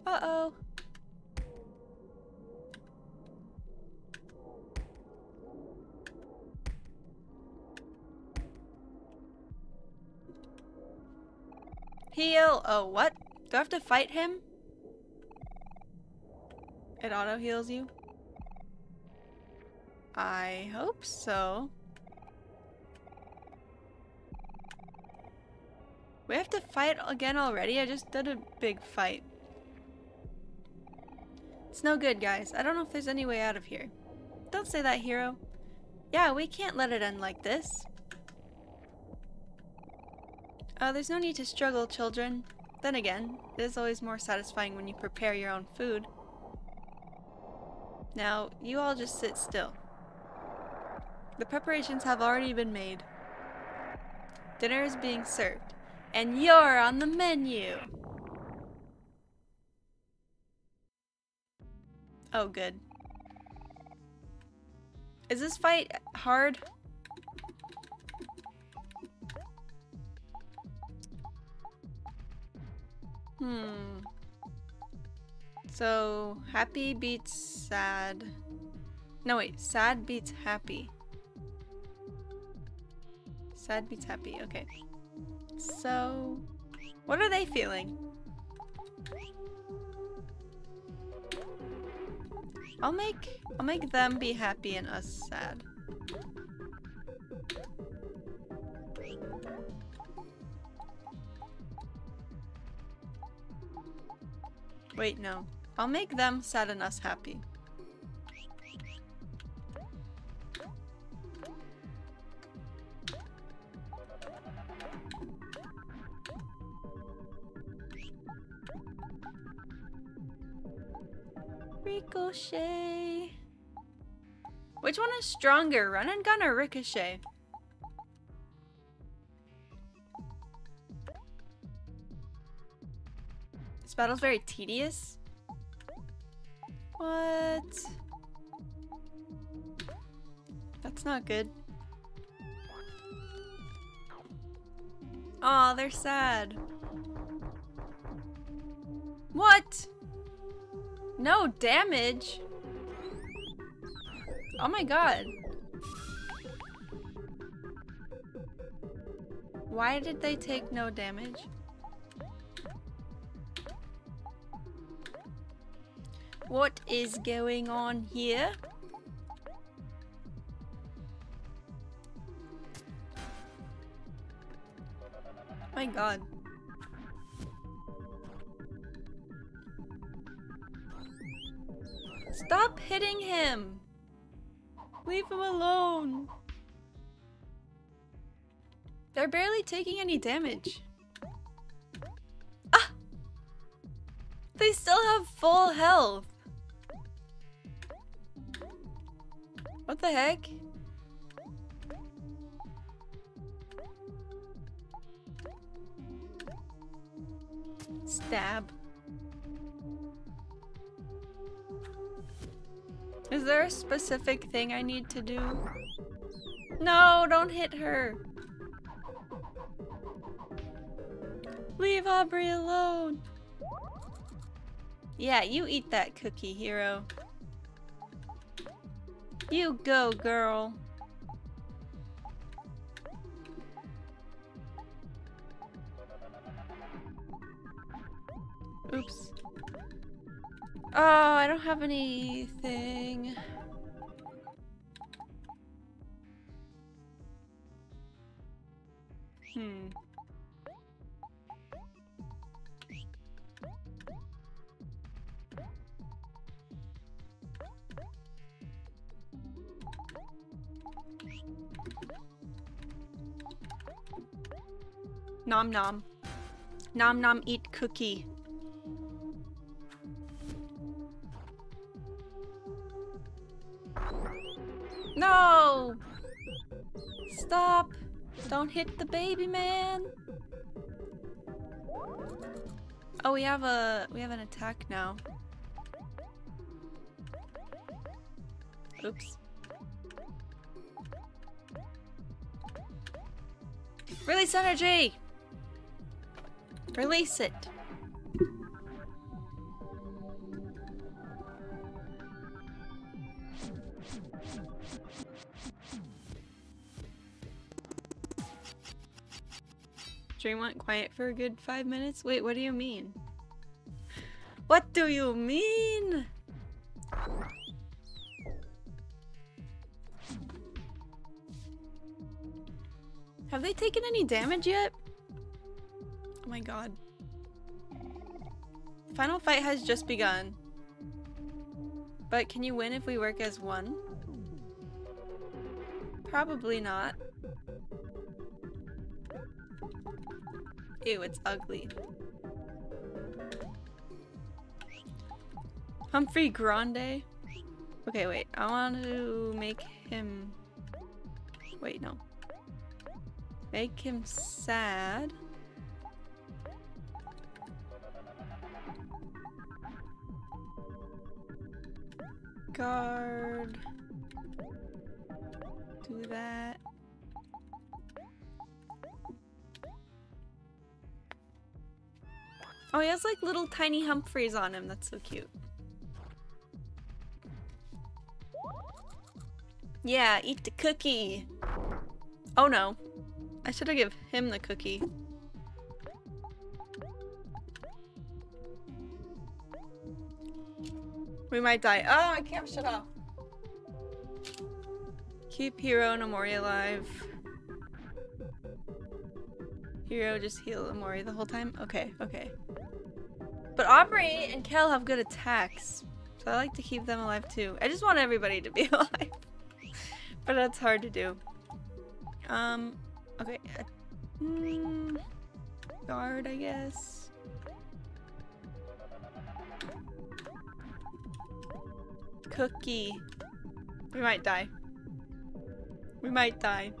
Uh-oh. Heal. Oh, what? Do I have to fight him? It auto heals you? I hope so. We have to fight again already? I just did a big fight. It's no good, guys. I don't know if there's any way out of here. Don't say that, hero. Yeah, we can't let it end like this. Uh, there's no need to struggle, children. Then again, it is always more satisfying when you prepare your own food. Now, you all just sit still. The preparations have already been made. Dinner is being served, and you're on the menu! Oh, good. Is this fight hard? Hmm. So, happy beats sad. No, wait. Sad beats happy. Sad beats happy. Okay. So, what are they feeling? I'll make I'll make them be happy and us sad. Wait, no. I'll make them sad and us happy. Ricochet. Which one is stronger, run and gun or ricochet? This battle's very tedious. What? That's not good. Aw, they're sad. What? No damage? Oh my god. Why did they take no damage? What is going on here? My god. Stop hitting him! Leave him alone! They're barely taking any damage. Ah! They still have full health! What the heck? Stab. Is there a specific thing I need to do? No, don't hit her. Leave Aubrey alone. Yeah, you eat that cookie, hero. You go, girl. Oops. Oh, I don't have anything. Hmm. Nom nom. Nom nom eat cookie. No! Stop! Don't hit the baby man! Oh, we have a we have an attack now. Oops. Release energy! Release it. Stream went quiet for a good five minutes? Wait, what do you mean? What do you mean? Have they taken any damage yet? Oh my god. Final fight has just begun. But can you win if we work as one? Probably not. Ew, it's ugly. Humphrey Grande? Okay, wait. I want to make him... Wait, no. Make him sad. Guard. Do that. Oh, he has like little tiny Humphreys on him. That's so cute. Yeah, eat the cookie. Oh no. I should have give him the cookie. We might die. Oh, I can't shut off. Keep Hero and Omori alive. Hero just heal Omori the whole time? Okay, okay. But Aubrey and Kel have good attacks. So I like to keep them alive too. I just want everybody to be [laughs] alive. but that's hard to do. Um, okay. Mm, guard, I guess. Cookie. We might die. We might die.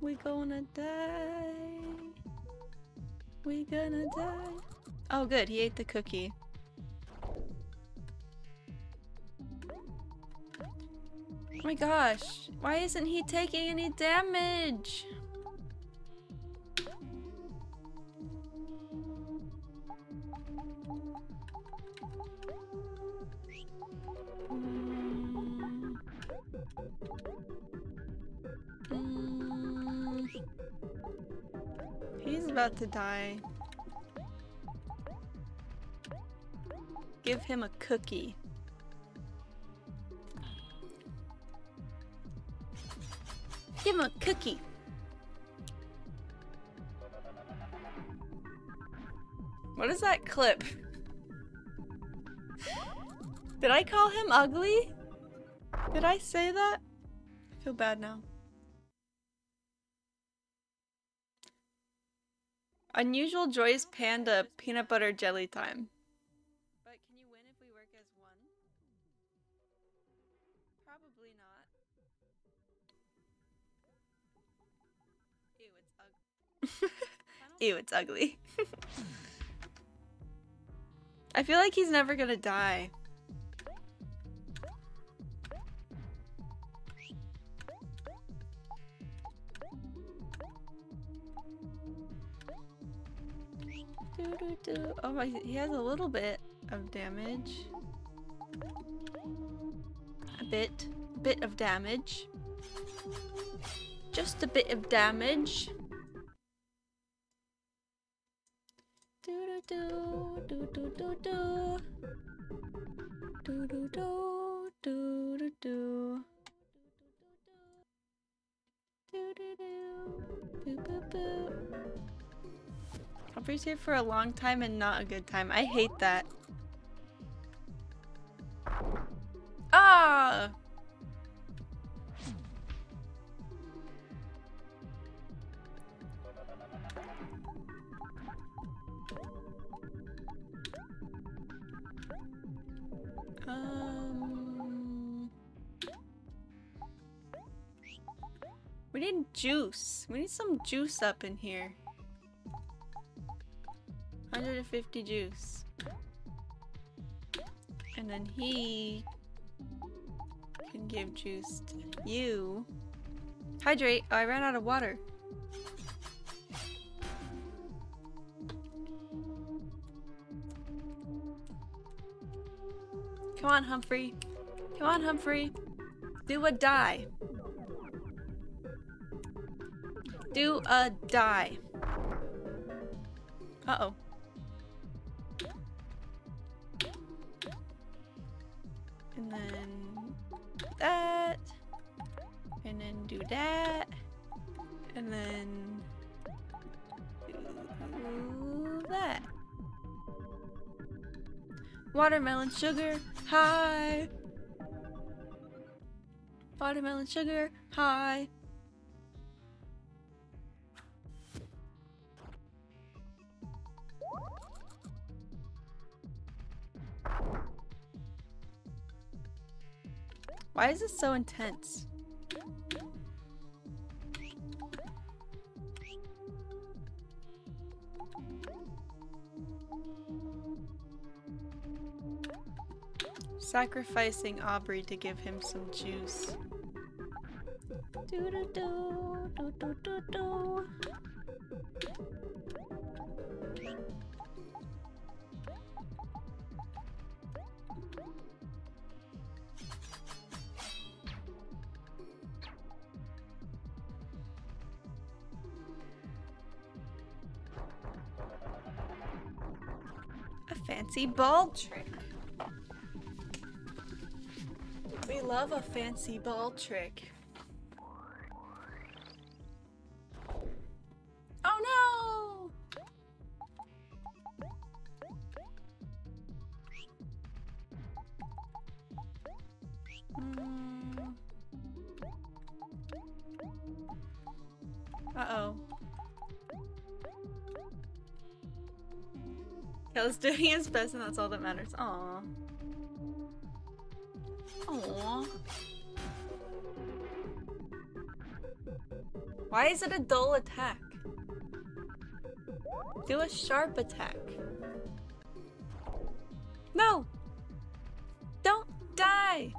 We gonna die. We gonna die. Oh good, he ate the cookie. Oh my gosh, why isn't he taking any damage? About to die. Give him a cookie. Give him a cookie. What is that clip? Did I call him ugly? Did I say that? I feel bad now. Unusual Joy's Panda Peanut Butter Jelly Time. But can you win if we work as one? Probably not. Ew, it's ugly. [laughs] Ew, it's ugly. [laughs] I feel like he's never gonna die. Do, do, do. Oh, my, he has a little bit of damage. A bit. Bit of damage. Just a bit of damage. Do do do do do do do do do do do do do do do do boo boo Aubrey's here for a long time and not a good time. I hate that. Ah! Um... We need juice. We need some juice up in here. 150 juice. And then he can give juice to you. Hydrate. Oh, I ran out of water. Come on, Humphrey. Come on, Humphrey. Do a die. Do a die. Uh-oh. That. And then that. Watermelon sugar, hi. Watermelon sugar, hi. Why is this so intense? Sacrificing Aubrey to give him some juice. Do do do do do do fancy ball trick. Love a fancy ball trick. Oh no! Mm. Uh-oh. Kel's doing his best and that's all that matters. Aww. Aww. Why is it a dull attack? Do a sharp attack. No! Don't die!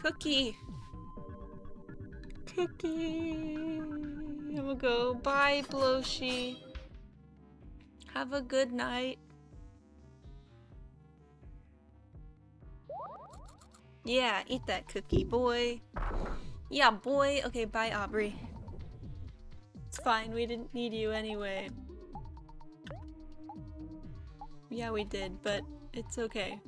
Cookie! Cookie! I'm gonna go. Bye, Bloshi. Have a good night. Yeah, eat that cookie, boy. Yeah, boy. Okay, bye, Aubrey. It's fine, we didn't need you anyway. Yeah, we did, but it's okay.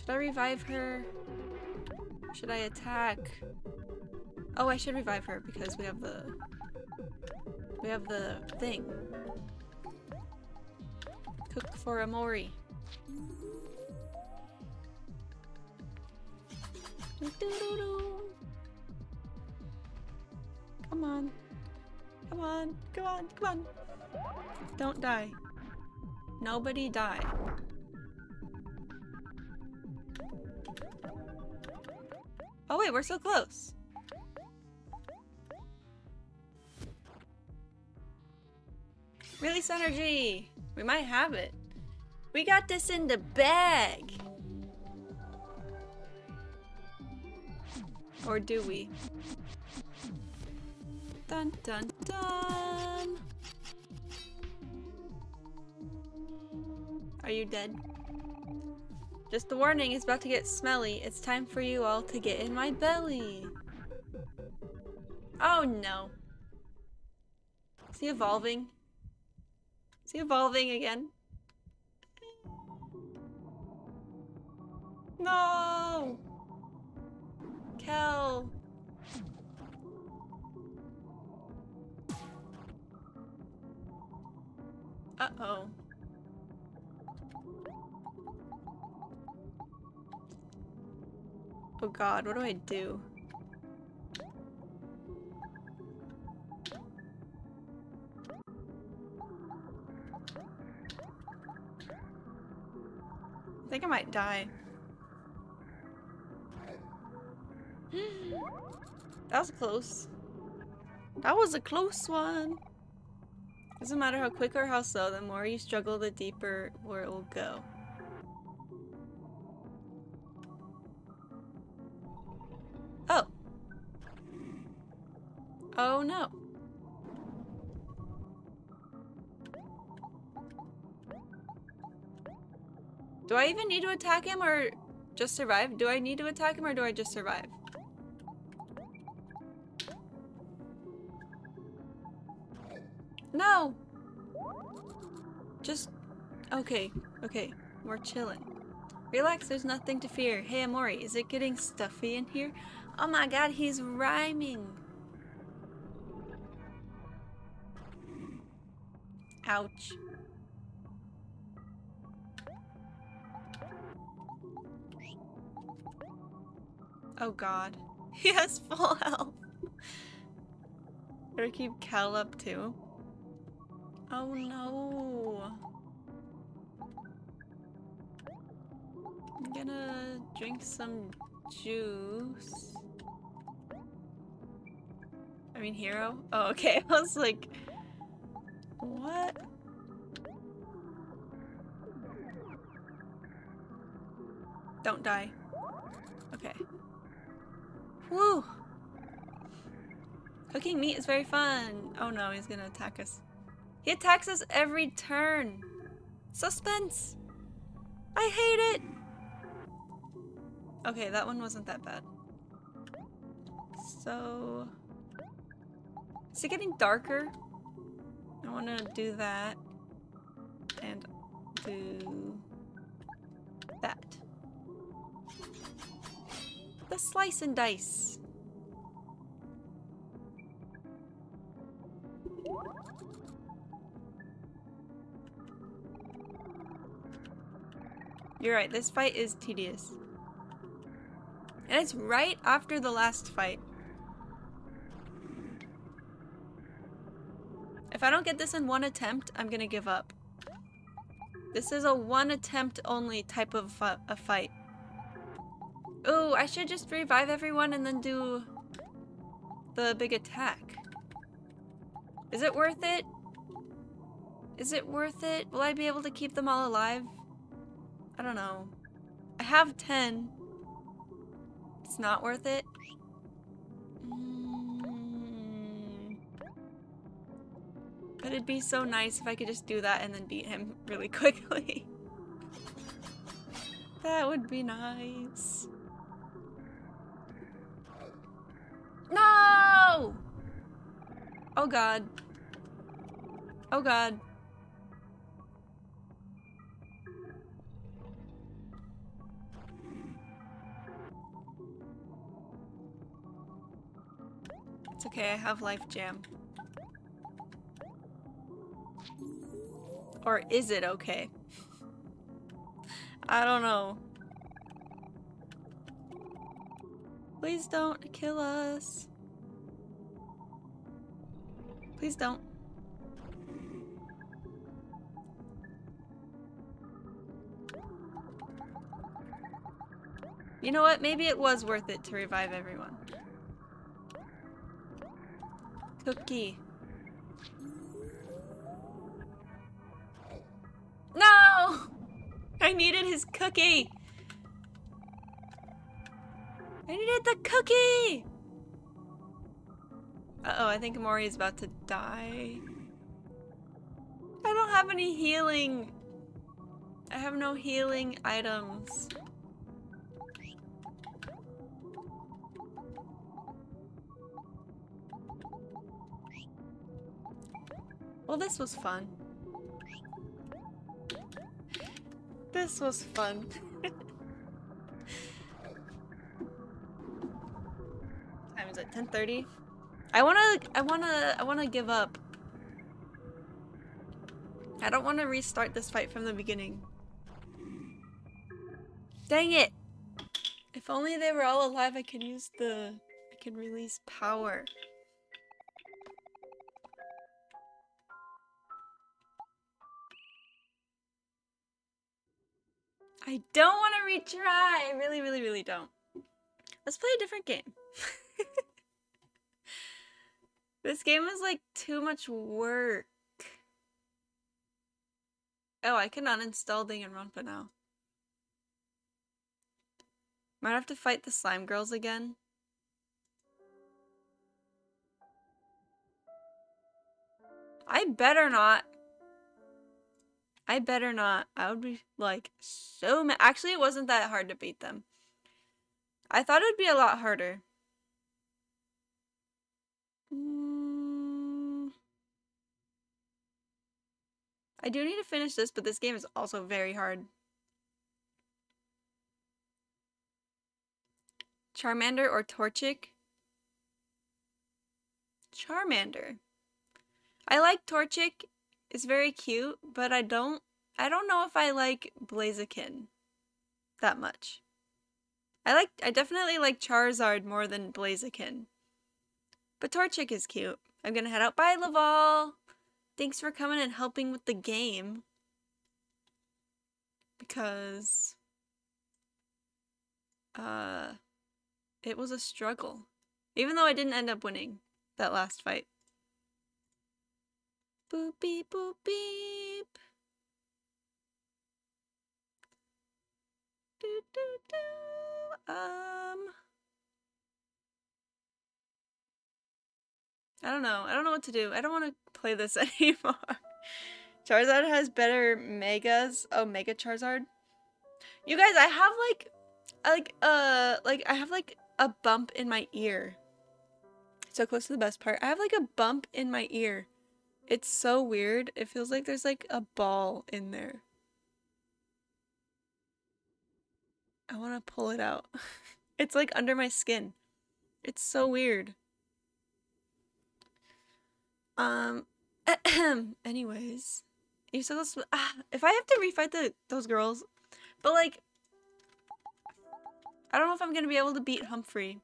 Should I revive her? Should I attack? Oh, I should revive her because we have the... We have the thing. Cook for Omori. Come on. Come on. Come on. Come on. Don't die. Nobody die. Oh wait, we're so close. Release energy! We might have it. We got this in the bag! Or do we? Dun dun dun! Are you dead? Just a warning, it's about to get smelly. It's time for you all to get in my belly. Oh no. Is he evolving? Is he evolving again? No! Kel! Uh-oh. Oh god, what do I do? I think I might die. that was close. That was a close one. Doesn't matter how quick or how slow, the more you struggle, the deeper where it will go. Oh no. Do I even need to attack him or just survive? Do I need to attack him or do I just survive? No! Just... Okay, okay. We're chilling. Relax, there's nothing to fear. Hey Omori, is it getting stuffy in here? Oh my god, he's rhyming! Ouch. Oh god. [laughs] He has full health. Better keep Cal up too. Oh no. I'm gonna drink some juice. I mean, hero? Oh, okay. [laughs] I was like, what? Don't die. Okay. Woo! Cooking meat is very fun. Oh no, he's gonna attack us. He attacks us every turn. Suspense! I hate it! Okay, that one wasn't that bad. So... Is it getting darker? I want to do that. And do that. The slice and dice. You're right, this fight is tedious. And it's right after the last fight. If I don't get this in one attempt, I'm gonna give up. This is a one attempt only type of a fight. Oh, I should just revive everyone and then do the big attack. Is it worth it? Is it worth it? Will I be able to keep them all alive? I don't know. I have 10. It's not worth it. But it'd be so nice if I could just do that and then beat him [laughs] really quickly. that would be nice. No! Oh god. Oh god. It's okay, I have life jam. Or is it okay? I don't know. Please don't kill us. Please don't. You know what? Maybe it was worth it to revive everyone. Cookie. No! I needed his cookie! I needed the cookie! Uh-oh, I think Mori is about to die. I don't have any healing. I have no healing items. Well, this was fun. This was fun. [laughs] time is it? 10:30. I wanna, I wanna, I wanna give up. I don't want to restart this fight from the beginning. Dang it! If only they were all alive, I could use the, I could release power. I don't want to retry. I really, really, really don't. Let's play a different game. [laughs] this game is like too much work. Oh, I can uninstall Danganronpa now. Might have to fight the slime girls again. I better not. I better not. I would be like so mad. Actually, it wasn't that hard to beat them. I thought it would be a lot harder. Mm. I do need to finish this, but this game is also very hard. Charmander or Torchic? Charmander. I like Torchic is very cute, but I don't I don't know if I like Blaziken that much. I like I definitely like Charizard more than Blaziken. But Torchic is cute. I'm gonna head out. Bye, Laval! Thanks for coming and helping with the game. Because uh, it was a struggle. Even though I didn't end up winning that last fight. Boop beep boop beep. Do, do, do. Um. I don't know. I don't know what to do. I don't want to play this [laughs] anymore. Charizard has better megas. Oh, Mega Charizard. You guys, I have like, like, uh, like I have like a bump in my ear. So close to the best part. I have like a bump in my ear. It's so weird. It feels like there's like a ball in there. I want to pull it out. [laughs] it's like under my skin. It's so weird. Um, [clears throat] anyways, you said this. Ah, if I have to refight the those girls, but like, I don't know if I'm gonna be able to beat Humphrey.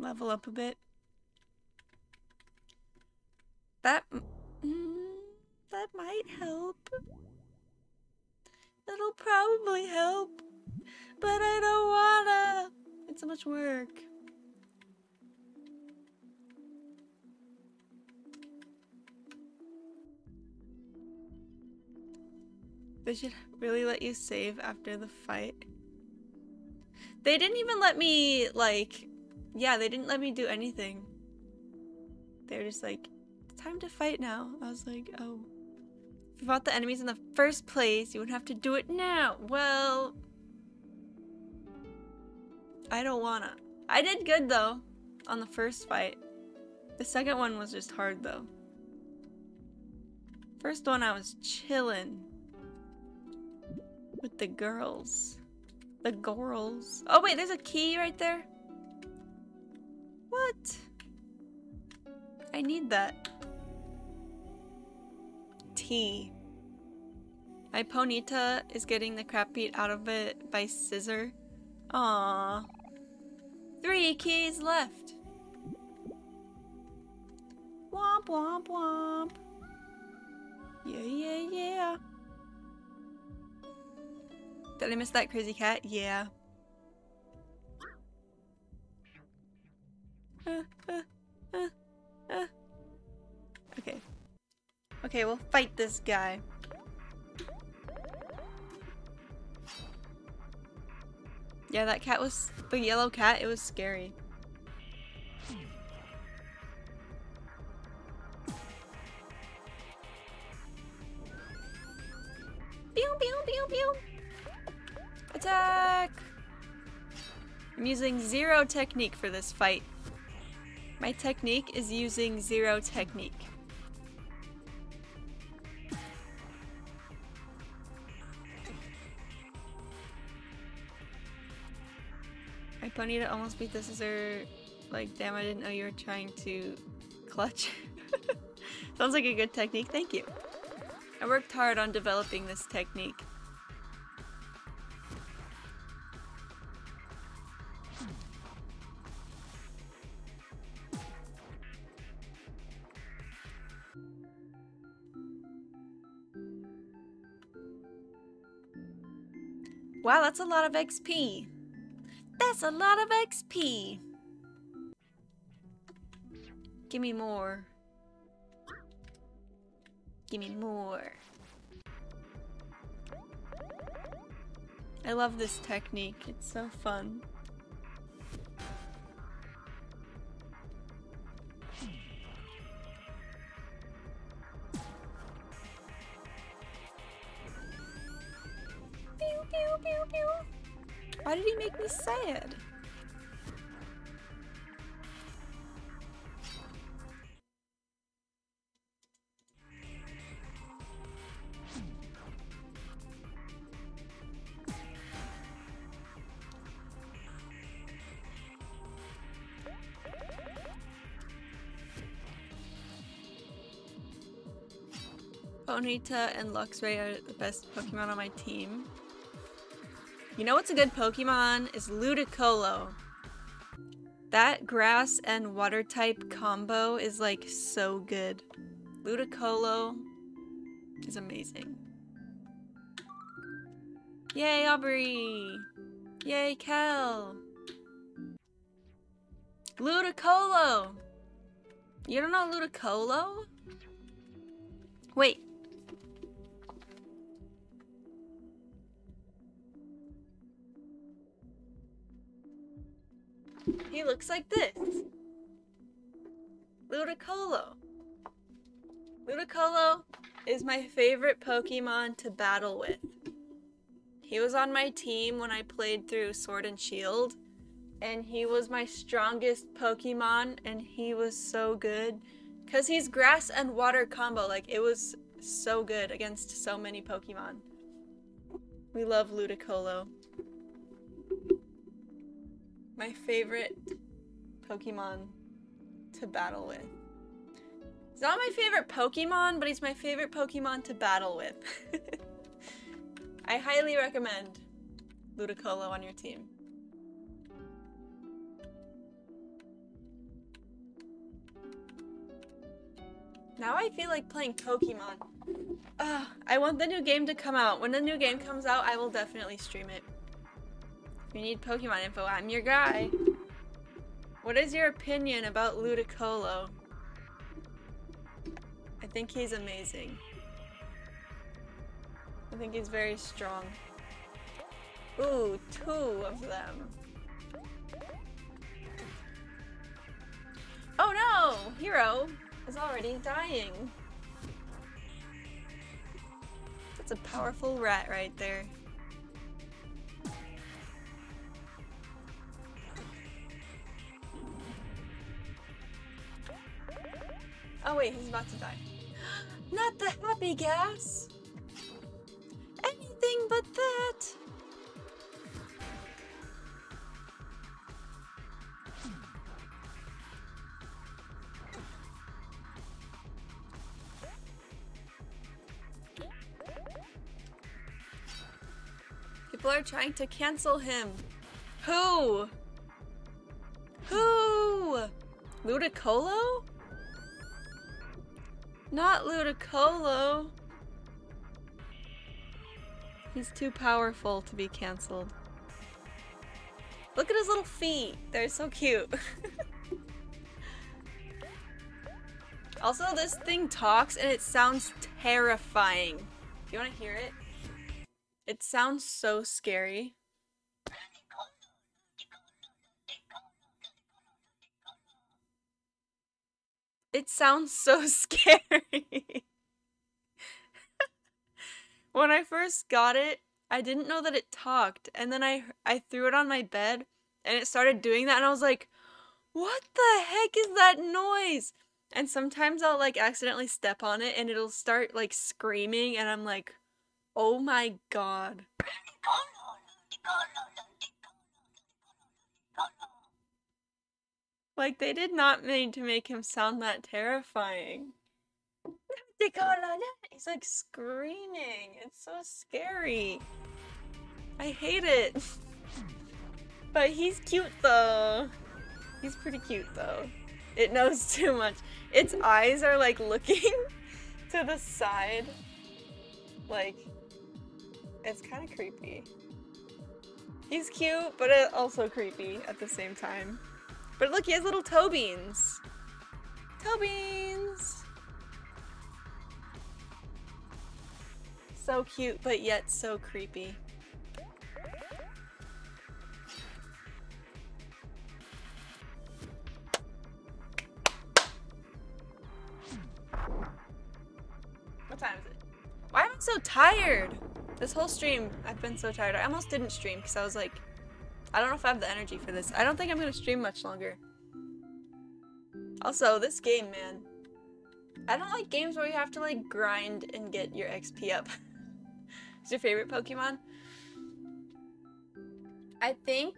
Level up a bit. That, mm, that might help. It'll probably help. But I don't wanna. It's so much work. They should really let you save after the fight. They didn't even let me, like, yeah, they didn't let me do anything. They were just like, it's time to fight now. I was like, oh. If you fought the enemies in the first place, you would have to do it now. Well, I don't wanna. I did good though on the first fight. The second one was just hard though. First one I was chilling with the girls. The girls. Oh wait, there's a key right there. What? I need that. T. My Ponyta is getting the crap beat out of it by Scissor. Aww. Three keys left. Womp womp womp. Yeah, yeah, yeah. Did I miss that crazy cat? Yeah. Okay. Okay, we'll fight this guy. Yeah, that cat was... The yellow cat, it was scary. Pew, pew, pew, pew. Attack! I'm using zero technique for this fight. My technique is using zero technique. My Ponyta almost beat the scissor. Like, damn, I didn't know you were trying to clutch. [laughs] Sounds like a good technique, thank you. I worked hard on developing this technique. Wow, that's a lot of XP. That's a lot of XP. Give me more. Give me more. I love this technique. It's so fun. Pew, pew, pew. Why did he make me sad? Ponyta and Luxray are the best Pokemon on my team. You know what's a good Pokemon? Is Ludicolo. That grass and water type combo is like so good. Ludicolo is amazing. Yay, Aubrey! Yay, Kel! Ludicolo! You don't know Ludicolo? Wait. He looks like this. Ludicolo. Ludicolo is my favorite Pokemon to battle with. He was on my team when I played through Sword and Shield, and he was my strongest Pokemon, and he was so good. Because he's grass and water combo, like, it was so good against so many Pokemon. We love Ludicolo. My favorite Pokemon to battle with. He's not my favorite Pokemon, but he's my favorite Pokemon to battle with. [laughs] I highly recommend Ludicolo on your team. Now I feel like playing Pokemon. Ugh, I want the new game to come out. When the new game comes out, I will definitely stream it. If you need Pokemon info, I'm your guy. What is your opinion about Ludicolo? I think he's amazing. I think he's very strong. Ooh, two of them. Oh no! Hero is already dying. That's a powerful rat right there. Oh wait, he's about to die. [gasps] Not the happy gas! Anything but that! People are trying to cancel him. Who? Who? Ludicolo? Not Ludicolo. He's too powerful to be cancelled. Look at his little feet. They're so cute. [laughs] also, this thing talks and it sounds terrifying. Do you want to hear it? It sounds so scary. It sounds so [laughs] scary. when I first got it, I didn't know that it talked, and then I I threw it on my bed, and it started doing that, and I was like, "What the heck is that noise?" And sometimes I'll like accidentally step on it, and it'll start like screaming, and I'm like, "Oh my god!" Like they did not mean to make him sound that terrifying. [laughs] He's like screaming. It's so scary. I hate it. [laughs] But he's cute though. He's pretty cute though. It knows [laughs] too much. Its eyes are like looking to the side. Like, it's kind of creepy. He's cute, but also creepy at the same time. But look, he has little toe beans. Toe beans! So cute, but yet so creepy. What time is it? Why am I so tired? This whole stream, I've been so tired. I almost didn't stream because I was like, I don't know if I have the energy for this. I don't think I'm gonna stream much longer. Also, this game, man. I don't like games where you have to like grind and get your XP up. [laughs] Is your favorite Pokemon? I think...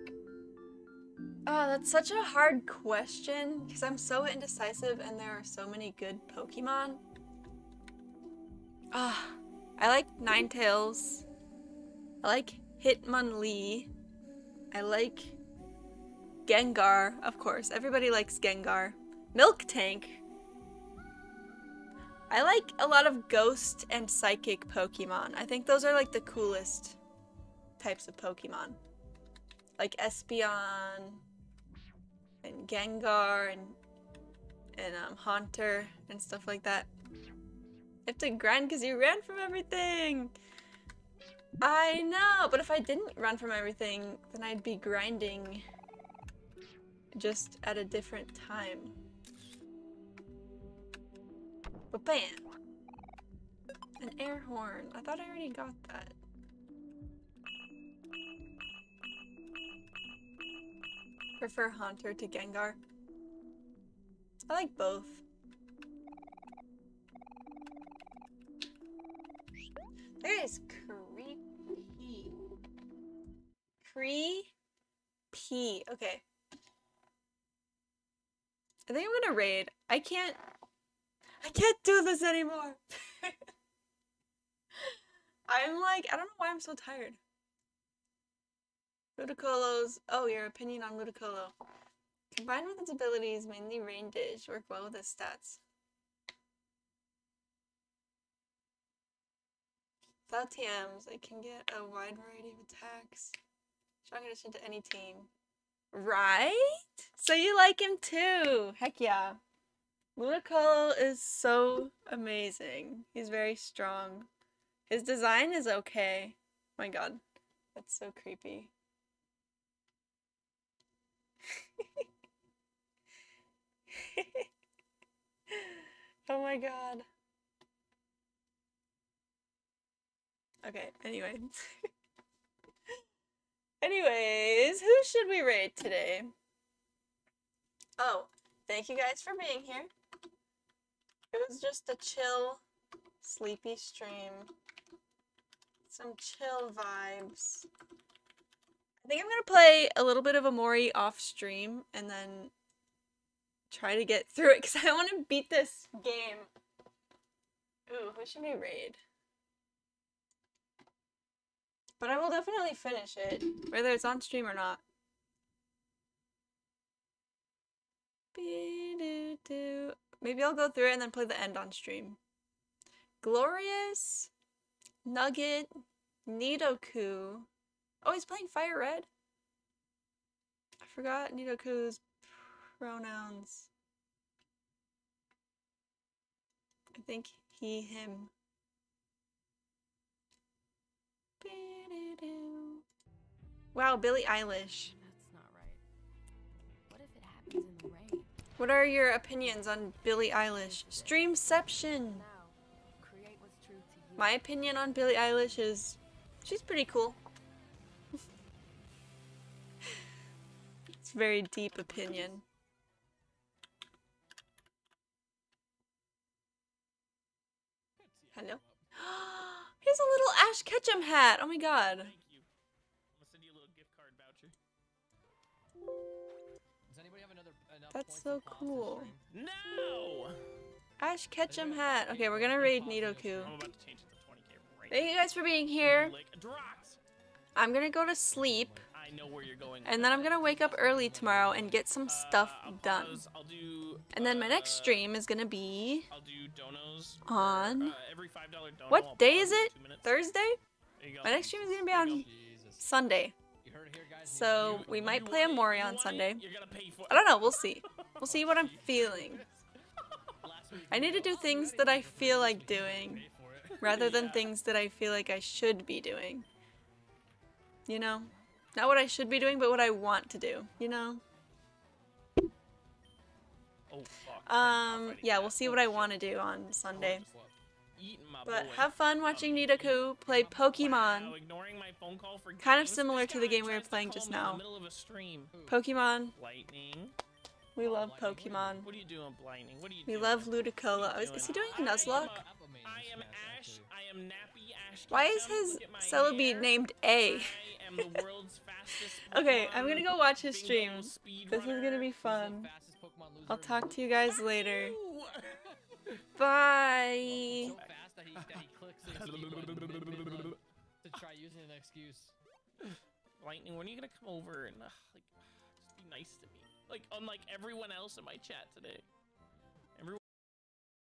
Oh, that's such a hard question because I'm so indecisive and there are so many good Pokemon. Ah, oh, I like Ninetales. I like Hitmonlee. I like Gengar, of course. Everybody likes Gengar. Miltank. I like a lot of ghost and psychic Pokemon. I think those are like the coolest types of Pokemon. Like Espeon and Gengar and and um, Haunter and stuff like that. You have to grind because you ran from everything. I know, but if I didn't run from everything, then I'd be grinding just at a different time. But bam! An air horn. I thought I already got that. Prefer Haunter to Gengar. I like both. That is creepy. Creepy. Okay. I think I'm gonna raid. I can't. I can't do this anymore. [laughs] I'm like, I don't know why I'm so tired. Ludicolo's. Oh, your opinion on Ludicolo. Combined with its abilities, mainly rain dish, work well with its stats. Without TMs, it can get a wide variety of attacks. Strong addition to any team. Right? So you like him too. Heck yeah. Ludicolo is so amazing. He's very strong. His design is okay. my god. That's so creepy. [laughs] oh my god. Okay, anyway. [laughs] Anyways, who should we rate today? Oh, thank you guys for being here. It was just a chill, sleepy stream. Some chill vibes. I think I'm gonna play a little bit of Omori off stream and then try to get through it because [laughs] I want to beat this game. Ooh, who should we raid? But I will definitely finish it, whether it's on stream or not. Maybe I'll go through it and then play the end on stream. Glorious, Nugget, Nidoku. Oh, he's playing Fire Red. I forgot Nidoku's pronouns. I think he, him. Wow, Billie Eilish. That's not right. What if it happens in the rain? What are your opinions on Billie Eilish? Streamception. Now, create what's true to you. My opinion on Billie Eilish is she's pretty cool. [laughs] it's a very deep opinion. Hello? [gasps] He's a little Ash Ketchum hat. Oh my god. Thank you. I'm gonna send you a little gift card voucher. Does anybody have another enough That's so to pause this cool. No! Ash Ketchum hat. Okay, we're gonna raid Nidoku. I'm about to change it to 20k right Thank you guys for being here. I'm gonna go to sleep. I know where you're going. And then I'm gonna wake up early tomorrow and get some stuff Uh, I'll done. I'll do. And then my next uh, stream is gonna be I'll do donos. On- uh, every five dollar dono. What day is it? Thursday? There you go. My next stream is gonna be on. Jesus. Sunday. You heard it here, guys. So You- we might play it? Omori You on? Sunday. You're gonna pay for I don't know, we'll see. We'll see what I'm [laughs] feeling. I need to do things that I feel like doing pay for it. rather than [laughs] Yeah. things that I feel like I should be doing. You know? Not what I should be doing, but what I want to do, you know? Oh fuck. Um, yeah, we'll see what I want to do on Sunday. But have fun watching Nidoku play Pokemon. ignoring my phone call for Kind of similar to the game we were playing just me in the now. middle of a stream. Pokemon. Lightning. We love Lightning, what are you Pokemon. What are you doing, Lightning? What are you doing? We love Ludicolo. Is, is he doing a Nuzlocke? I am Ash. I am Nappy Ash. Why is his Look Celebi named A? I am the world's fastest. [laughs] Okay, I'm gonna go watch his bingo stream. This is gonna be fun. Fastest Pokemon loser I'll talk to you guys later. [laughs] Bye. So fast that he, that he clicks the speed button mid-run to try using an excuse. Lightning, when are you gonna come over and uh, like just be nice to me? Like unlike everyone else in my chat today.